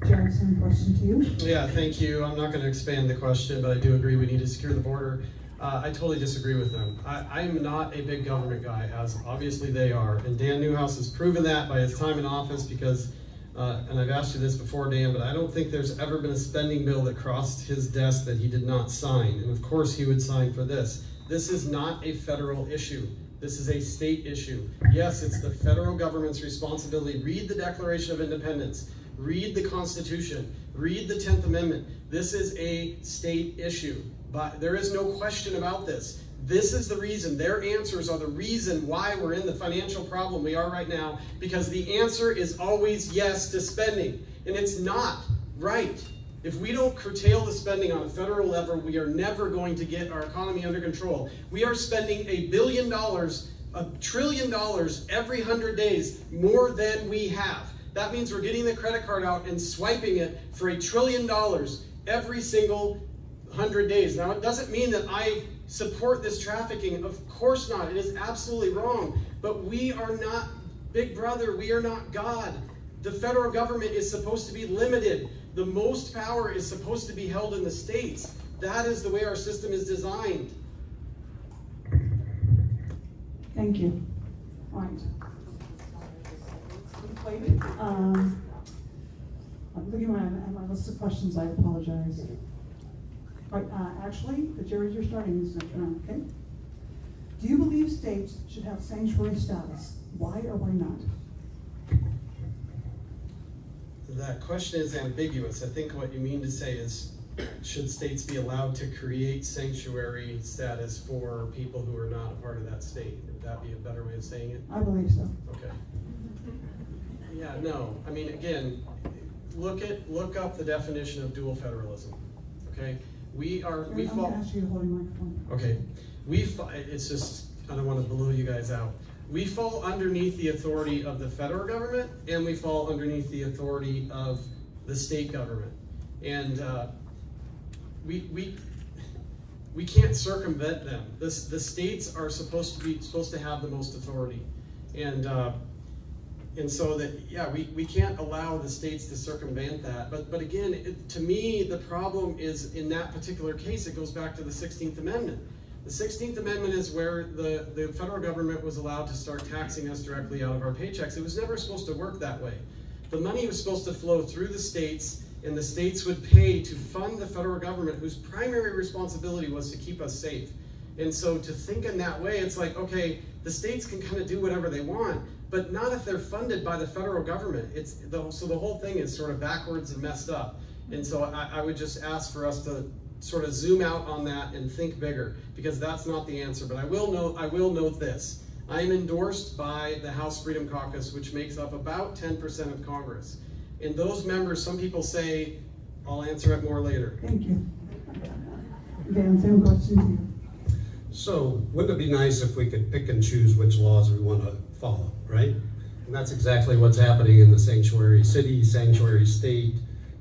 Jerrod, same question to you. Yeah, thank you. I'm not going to expand the question, but I do agree we need to secure the border. Uh, I totally disagree with them. I, I'm not a big government guy, as obviously they are. And Dan Newhouse has proven that by his time in office because, uh, and I've asked you this before, Dan, but I don't think there's ever been a spending bill that crossed his desk that he did not sign. And of course, he would sign for this. This is not a federal issue. This is a state issue. Yes, it's the federal government's responsibility. Read the Declaration of Independence. Read the Constitution. Read the 10th Amendment. This is a state issue. But there is no question about this. This is the reason. Their answers are the reason why we're in the financial problem we are right now. Because the answer is always yes to spending. And it's not right. If we don't curtail the spending on a federal level, we are never going to get our economy under control. We are spending a billion dollars, a trillion dollars every hundred days more than we have. That means we're getting the credit card out and swiping it for a trillion dollars every single hundred days. Now, it doesn't mean that I support this trafficking. Of course not. It is absolutely wrong. But we are not Big Brother. We are not God. The federal government is supposed to be limited. The most power is supposed to be held in the states. That is the way our system is designed. Thank you. All right. Um, I'm looking at my, list of questions, I apologize. Right, uh, actually, the Jerrod, you're starting this next round, okay? Do you believe states should have sanctuary status? Why or why not? That question is ambiguous. I think what you mean to say is should states be allowed to create sanctuary status for people who are not a part of that state? Would that be a better way of saying it? I believe so. Okay. Yeah, no. I mean, again, look at look up the definition of dual federalism. Okay, we are we I'm fall. gonna ask you to hold your microphone. Okay, we it's just I don't want to blow you guys out. We fall underneath the authority of the federal government, and we fall underneath the authority of the state government, and uh, we we we can't circumvent them. This the states are supposed to be supposed to have the most authority, and. Uh, and so that yeah we, we can't allow the states to circumvent that but but again it, to me the problem is in that particular case it goes back to the 16th amendment The 16th Amendment is where the, the federal government was allowed to start taxing us directly out of our paychecks. It was never supposed to work that way. The money was supposed to flow through the states, and the states would pay to fund the federal government, whose primary responsibility was to keep us safe. And so to think in that way, it's like, okay, the states can kind of do whatever they want, but not if they're funded by the federal government. It's the, so the whole thing is sort of backwards and messed up. And so I, I would just ask for us to sort of zoom out on that and think bigger because that's not the answer. But I will note, I will note this. I am endorsed by the House Freedom Caucus, which makes up about 10% of Congress. And those members, some people say, I'll answer it more later. Thank you. Dan, same question to you. So wouldn't it be nice if we could pick and choose which laws we want to follow, right? And that's exactly what's happening in the sanctuary city, sanctuary state,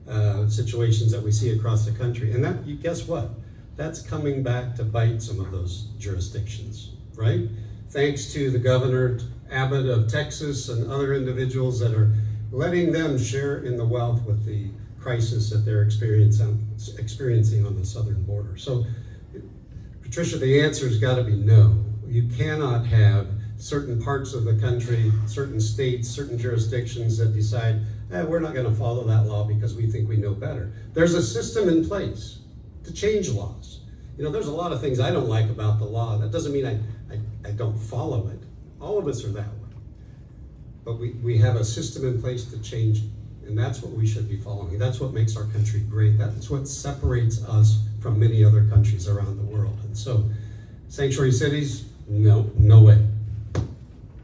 uh, situations that we see across the country. And that, you guess what? That's coming back to bite some of those jurisdictions, right? Thanks to the governor Abbott of Texas and other individuals that are letting them share in the wealth with the crisis that they're experiencing, experiencing on the southern border. So, Patricia, the answer has got to be no. You cannot have certain parts of the country, certain states, certain jurisdictions that decide, eh, we're not going to follow that law because we think we know better. There's a system in place to change laws. You know, there's a lot of things I don't like about the law. That doesn't mean I, I, I don't follow it. All of us are that way. But we, we have a system in place to change. And that's what we should be following. That's what makes our country great. That's what separates us from many other countries around the world. And so, sanctuary cities, no, no way.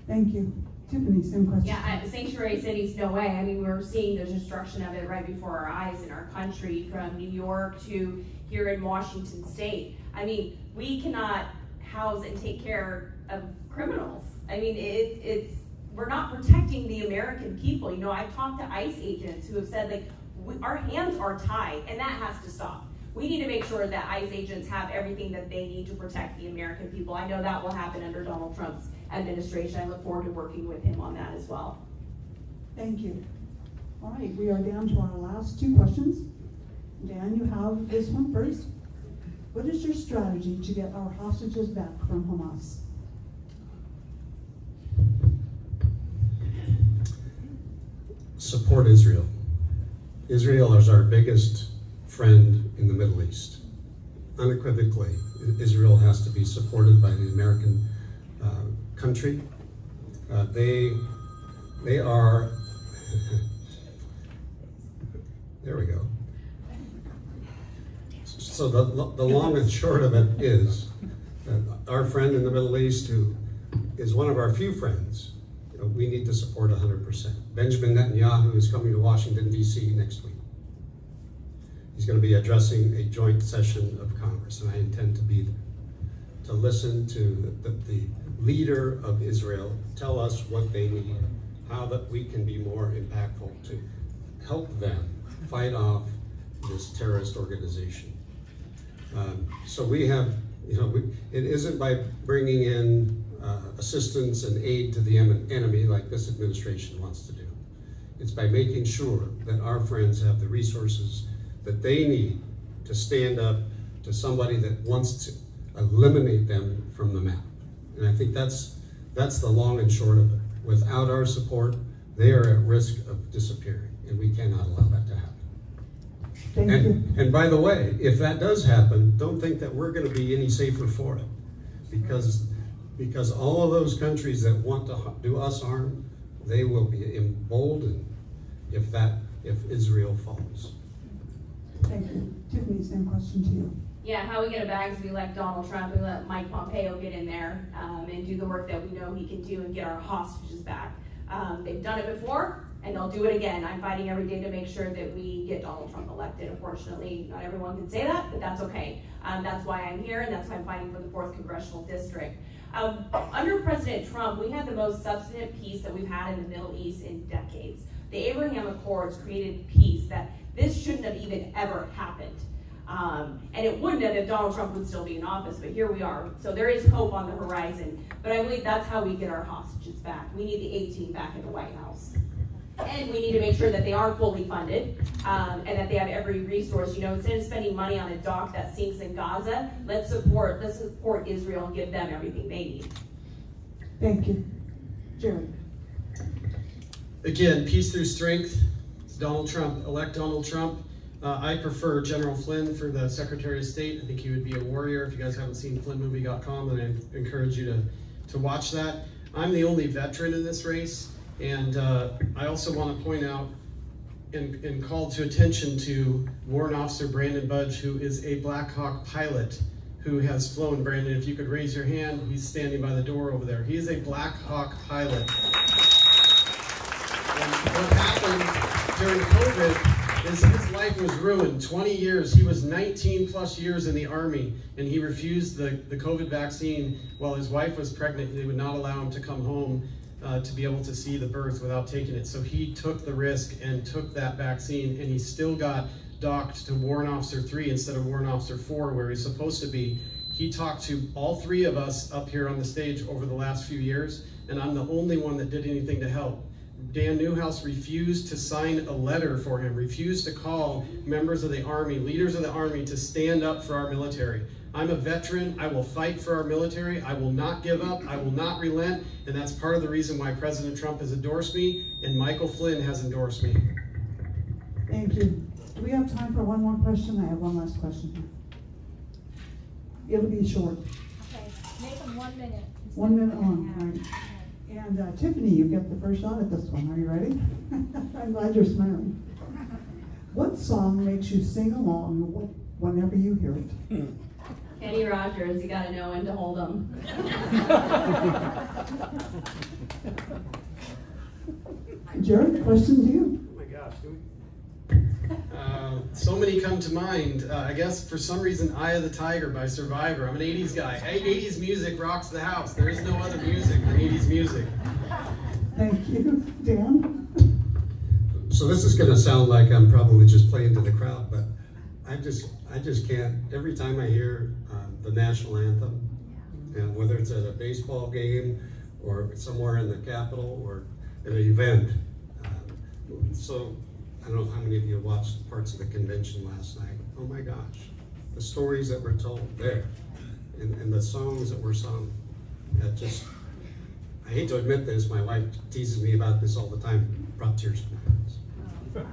Thank you. Tiffany, same question. Yeah, sanctuary cities, no way. I mean, we're seeing the destruction of it right before our eyes in our country, from New York to here in Washington State. I mean, we cannot house and take care of criminals. I mean, it, it's we're not protecting the American people. You know, I've talked to ICE agents who have said like we, our hands are tied, and that has to stop. We need to make sure that ICE agents have everything that they need to protect the American people. I know that will happen under Donald Trump's administration. I look forward to working with him on that as well. Thank you. All right, we are down to our last two questions. Dan, you have this one first. What is your strategy to get our hostages back from Hamas? Support Israel. Israel is our biggest friend in the Middle East. Unequivocally, Israel has to be supported by the American uh, country. Uh, they, they are, there we go. So the, the long and short of it is, our friend in the Middle East, who is one of our few friends, you know, we need to support 100%. Benjamin Netanyahu is coming to Washington, D.C. next week. He's going to be addressing a joint session of Congress, and I intend to be there to listen to the, the leader of Israel tell us what they need, how that we can be more impactful to help them fight off this terrorist organization. Um, so we have, you know, we, it isn't by bringing in uh, assistance and aid to the enemy like this administration wants to do. It's by making sure that our friends have the resources that they need to stand up to somebody that wants to eliminate them from the map. And I think that's, that's the long and short of it. Without our support, they are at risk of disappearing, and we cannot allow that to happen. Thank and, you. and by the way, if that does happen, don't think that we're going to be any safer for it. Because, because all of those countries that want to do us harm, they will be emboldened if that if Israel falls. Thank you. Tiffany, same question to you. Yeah, how we get a bag is we let Donald Trump we let Mike Pompeo get in there um, and do the work that we know he can do and get our hostages back. Um, they've done it before and they'll do it again. I'm fighting every day to make sure that we get Donald Trump elected. Unfortunately, not everyone can say that, but that's okay. Um, that's why I'm here and that's why I'm fighting for the 4th Congressional District. Um, under President Trump, we had the most substantive peace that we've had in the Middle East in decades. The Abraham Accords created peace that this shouldn't have even ever happened. Um, and it wouldn't have if Donald Trump would still be in office, but here we are. So there is hope on the horizon. But I believe that's how we get our hostages back. We need the 18 back in the White House. And we need to make sure that they are fully funded um, and that they have every resource. You know, instead of spending money on a dock that sinks in Gaza, let's support let's support Israel and give them everything they need. Thank you. Jerrod? Again, peace through strength. It's Donald Trump. Elect Donald Trump. Uh, I prefer General Flynn for the Secretary of State. I think he would be a warrior. If you guys haven't seen FlynnMovie.com, then I encourage you to, to watch that. I'm the only veteran in this race, and uh, I also want to point out and, and call to attention to Warrant Officer Brandon Budge, who is a Black Hawk pilot who has flown. Brandon, if you could raise your hand, he's standing by the door over there. He is a Black Hawk pilot. And what happened during COVID is his life was ruined. 20 years, he was 19 plus years in the Army, and he refused the, the COVID vaccine while his wife was pregnant. They would not allow him to come home uh, to be able to see the birth without taking it. So he took the risk and took that vaccine, and he still got docked to Warrant Officer 3 instead of Warrant Officer 4, where he's supposed to be. He talked to all three of us up here on the stage over the last few years, and I'm the only one that did anything to help. Dan Newhouse refused to sign a letter for him, refused to call members of the Army, leaders of the Army, to stand up for our military. I'm a veteran. I will fight for our military. I will not give up. I will not relent. And that's part of the reason why President Trump has endorsed me and Michael Flynn has endorsed me. Thank you. Do we have time for one more question? I have one last question. It'll be short. Okay, make them one minute. One minute a minute long, and a right. And uh, Tiffany, you get the first shot at this one. Are you ready? I'm glad you're smiling. What song makes you sing along whenever you hear it? Kenny Rogers, you gotta know when to hold them. Jerrod, question to you. Oh my gosh, do we? Uh, so many come to mind. Uh, I guess for some reason, Eye of the Tiger by Survivor. I'm an 80s guy. 80s music rocks the house. There is no other music than 80s music. Thank you. Dan? So this is going to sound like I'm probably just playing to the crowd, but I just I just can't. Every time I hear um, the national anthem, and whether it's at a baseball game or somewhere in the Capitol or at an event, um, so I don't know how many of you watched parts of the convention last night. Oh my gosh, the stories that were told there, and, and the songs that were sung, that just. I hate to admit this, my wife teases me about this all the time, brought tears to my eyes.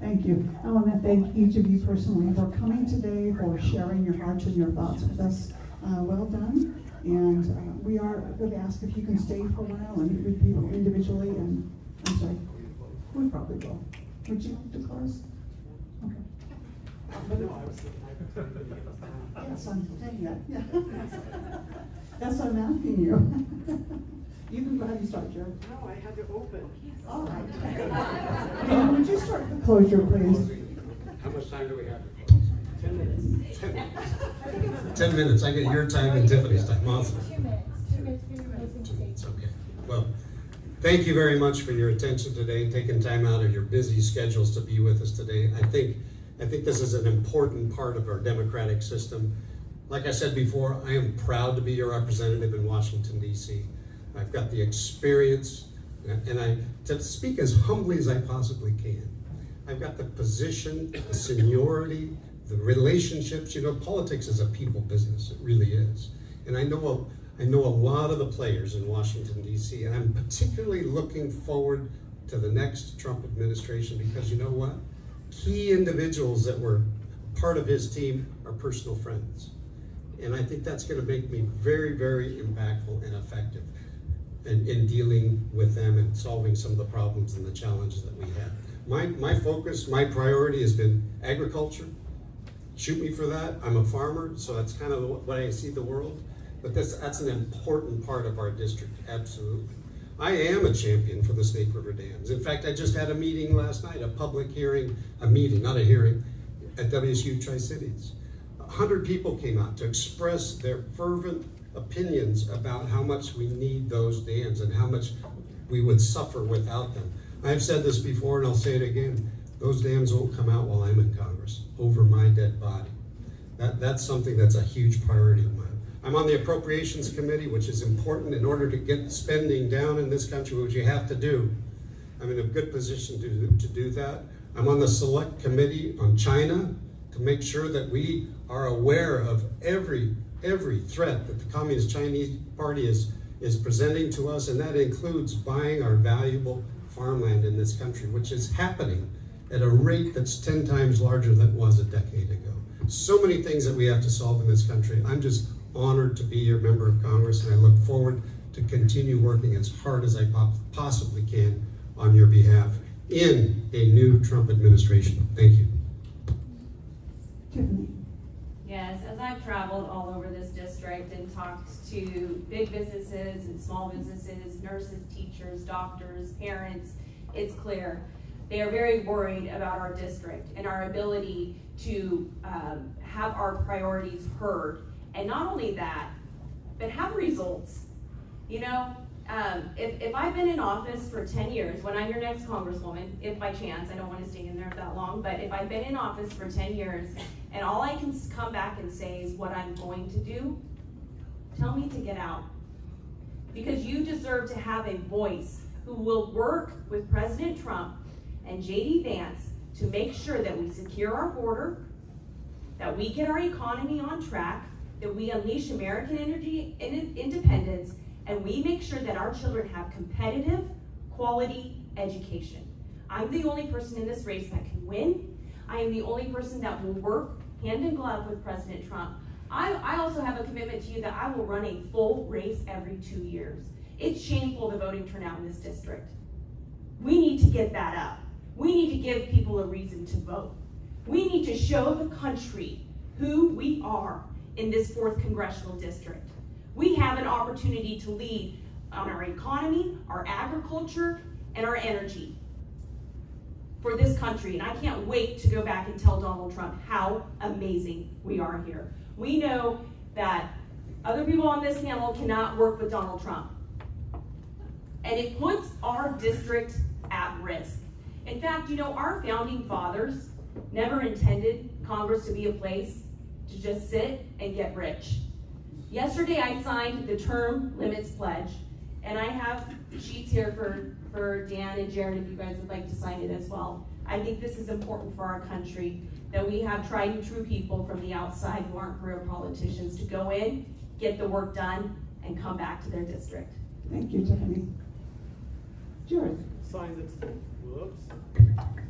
Thank you. I want to thank each of you personally for coming today, for sharing your hearts and your thoughts with us. Uh, well done. And uh, we are going to ask if you can stay for a while and meet with people individually. And I'm sorry, we probably will. Would you like to close? Okay. Yes, I'm saying that. Yeah. That's what I'm asking you. You can go ahead and start, Jerrod. No, I had to open. All right. Dan, would you start the closure, please? How much time do we have? Ten minutes. Ten minutes. I get your time and Tiffany's time. Awesome. Two minutes, two minutes for your closing Two minutes, okay. Well, thank you very much for your attention today, and taking time out of your busy schedules to be with us today. I think, I think this is an important part of our democratic system. Like I said before, I am proud to be your representative in Washington DC. I've got the experience, and I, to speak as humbly as I possibly can, I've got the position, the seniority, the relationships. You know, politics is a people business. It really is. And I know I know a lot of the players in Washington D.C. And I'm particularly looking forward to the next Trump administration because you know what? Key individuals that were part of his team are personal friends. And I think that's going to make me very, very impactful and effective in, in dealing with them and solving some of the problems and the challenges that we have. My, my focus, my priority has been agriculture. Shoot me for that. I'm a farmer, so that's kind of what I see the world. But that's, that's an important part of our district, absolutely. I am a champion for the Snake River Dams. In fact, I just had a meeting last night, a public hearing, a meeting, not a hearing, at WSU Tri-Cities. A hundred people came out to express their fervent opinions about how much we need those dams and how much we would suffer without them. I've said this before and I'll say it again. Those dams won't come out while I'm in Congress, over my dead body. That, that's something that's a huge priority of mine. I'm on the Appropriations Committee, which is important in order to get spending down in this country, which you have to do. I'm in a good position to, to do that. I'm on the select committee on China to make sure that we are aware of every every threat that the Communist Chinese Party is is presenting to us, and that includes buying our valuable farmland in this country, which is happening at a rate that's 10 times larger than it was a decade ago. So many things that we have to solve in this country. I'm just honored to be your member of Congress, and I look forward to continue working as hard as I possibly can on your behalf in a new Trump administration. Thank you. Tiffany. Yes, as I've traveled all over this district and talked to big businesses and small businesses, nurses, teachers, doctors, parents, it's clear they are very worried about our district and our ability to um, have our priorities heard. And not only that, but have results. You know, um, if, if I've been in office for 10 years, when I'm your next congresswoman, if by chance, I don't want to stay in there that long, but if I've been in office for 10 years and all I can come back and say is what I'm going to do, tell me to get out. Because you deserve to have a voice who will work with President Trump and JD Vance to make sure that we secure our border, that we get our economy on track, that we unleash American energy and independence, and we make sure that our children have competitive, quality education. I'm the only person in this race that can win. I am the only person that will work hand in glove with President Trump. I, I also have a commitment to you that I will run a full race every two years. It's shameful the voting turnout in this district. We need to get that up. We need to give people a reason to vote. We need to show the country who we are in this fourth congressional district. We have an opportunity to lead on our economy, our agriculture, and our energy for this country. And I can't wait to go back and tell Donald Trump how amazing we are here. We know that other people on this panel cannot work with Donald Trump. And it puts our district at risk. In fact, you know, our founding fathers never intended Congress to be a place to just sit and get rich. Yesterday, I signed the term limits pledge, and I have sheets here for, for Dan and Jerrod if you guys would like to sign it as well. I think this is important for our country, that we have tried and true people from the outside who aren't career politicians to go in, get the work done, and come back to their district. Thank you, Tiffany. Jerrod. Sign this. Whoops.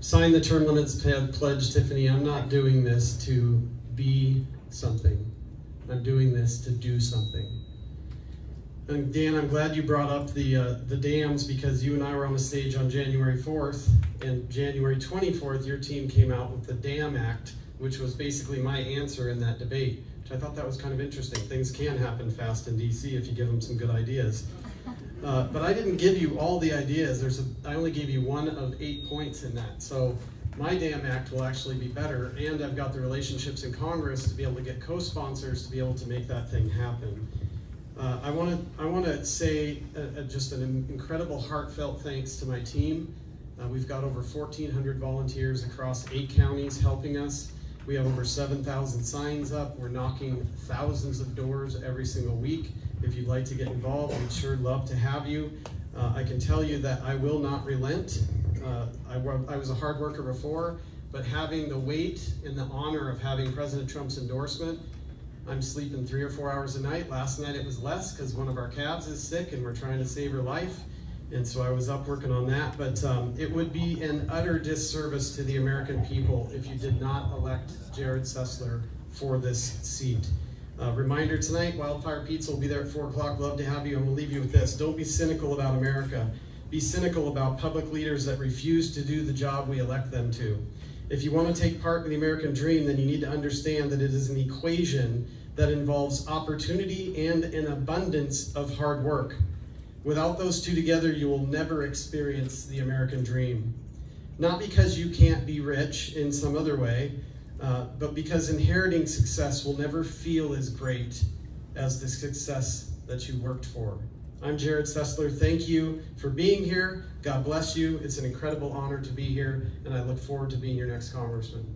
Sign the term limits pledge, Tiffany. I'm not doing this to be something. I'm doing this to do something. And Dan, I'm glad you brought up the uh, the dams because you and I were on the stage on January 4th, and January 24th, your team came out with the Dam Act, which was basically my answer in that debate. Which I thought that was kind of interesting. Things can happen fast in DC if you give them some good ideas. Uh, but I didn't give you all the ideas. There's a, I only gave you one of eight points in that. So my DAM Act will actually be better, and I've got the relationships in Congress to be able to get co-sponsors to be able to make that thing happen. Uh, I want to I say uh, uh, just an incredible heartfelt thanks to my team. Uh, we've got over 1,400 volunteers across eight counties helping us. We have over 7,000 signs up. We're knocking thousands of doors every single week. If you'd like to get involved, we'd sure love to have you. Uh, I can tell you that I will not relent. Uh, I, I was a hard worker before, but having the weight and the honor of having President Trump's endorsement, I'm sleeping three or four hours a night. Last night it was less because one of our calves is sick and we're trying to save her life. And so I was up working on that. But um, it would be an utter disservice to the American people if you did not elect Jerrod Sessler for this seat. Uh, reminder tonight, Wildfire Pizza will be there at 4 o'clock. Love to have you, and we'll leave you with this. Don't be cynical about America. Be cynical about public leaders that refuse to do the job we elect them to. If you want to take part in the American dream, then you need to understand that it is an equation that involves opportunity and an abundance of hard work. Without those two together, you will never experience the American dream. Not because you can't be rich in some other way, uh, but because inheriting success will never feel as great as the success that you worked for. I'm Jerrod Sessler. Thank you for being here. God bless you. It's an incredible honor to be here, and I look forward to being your next congressman.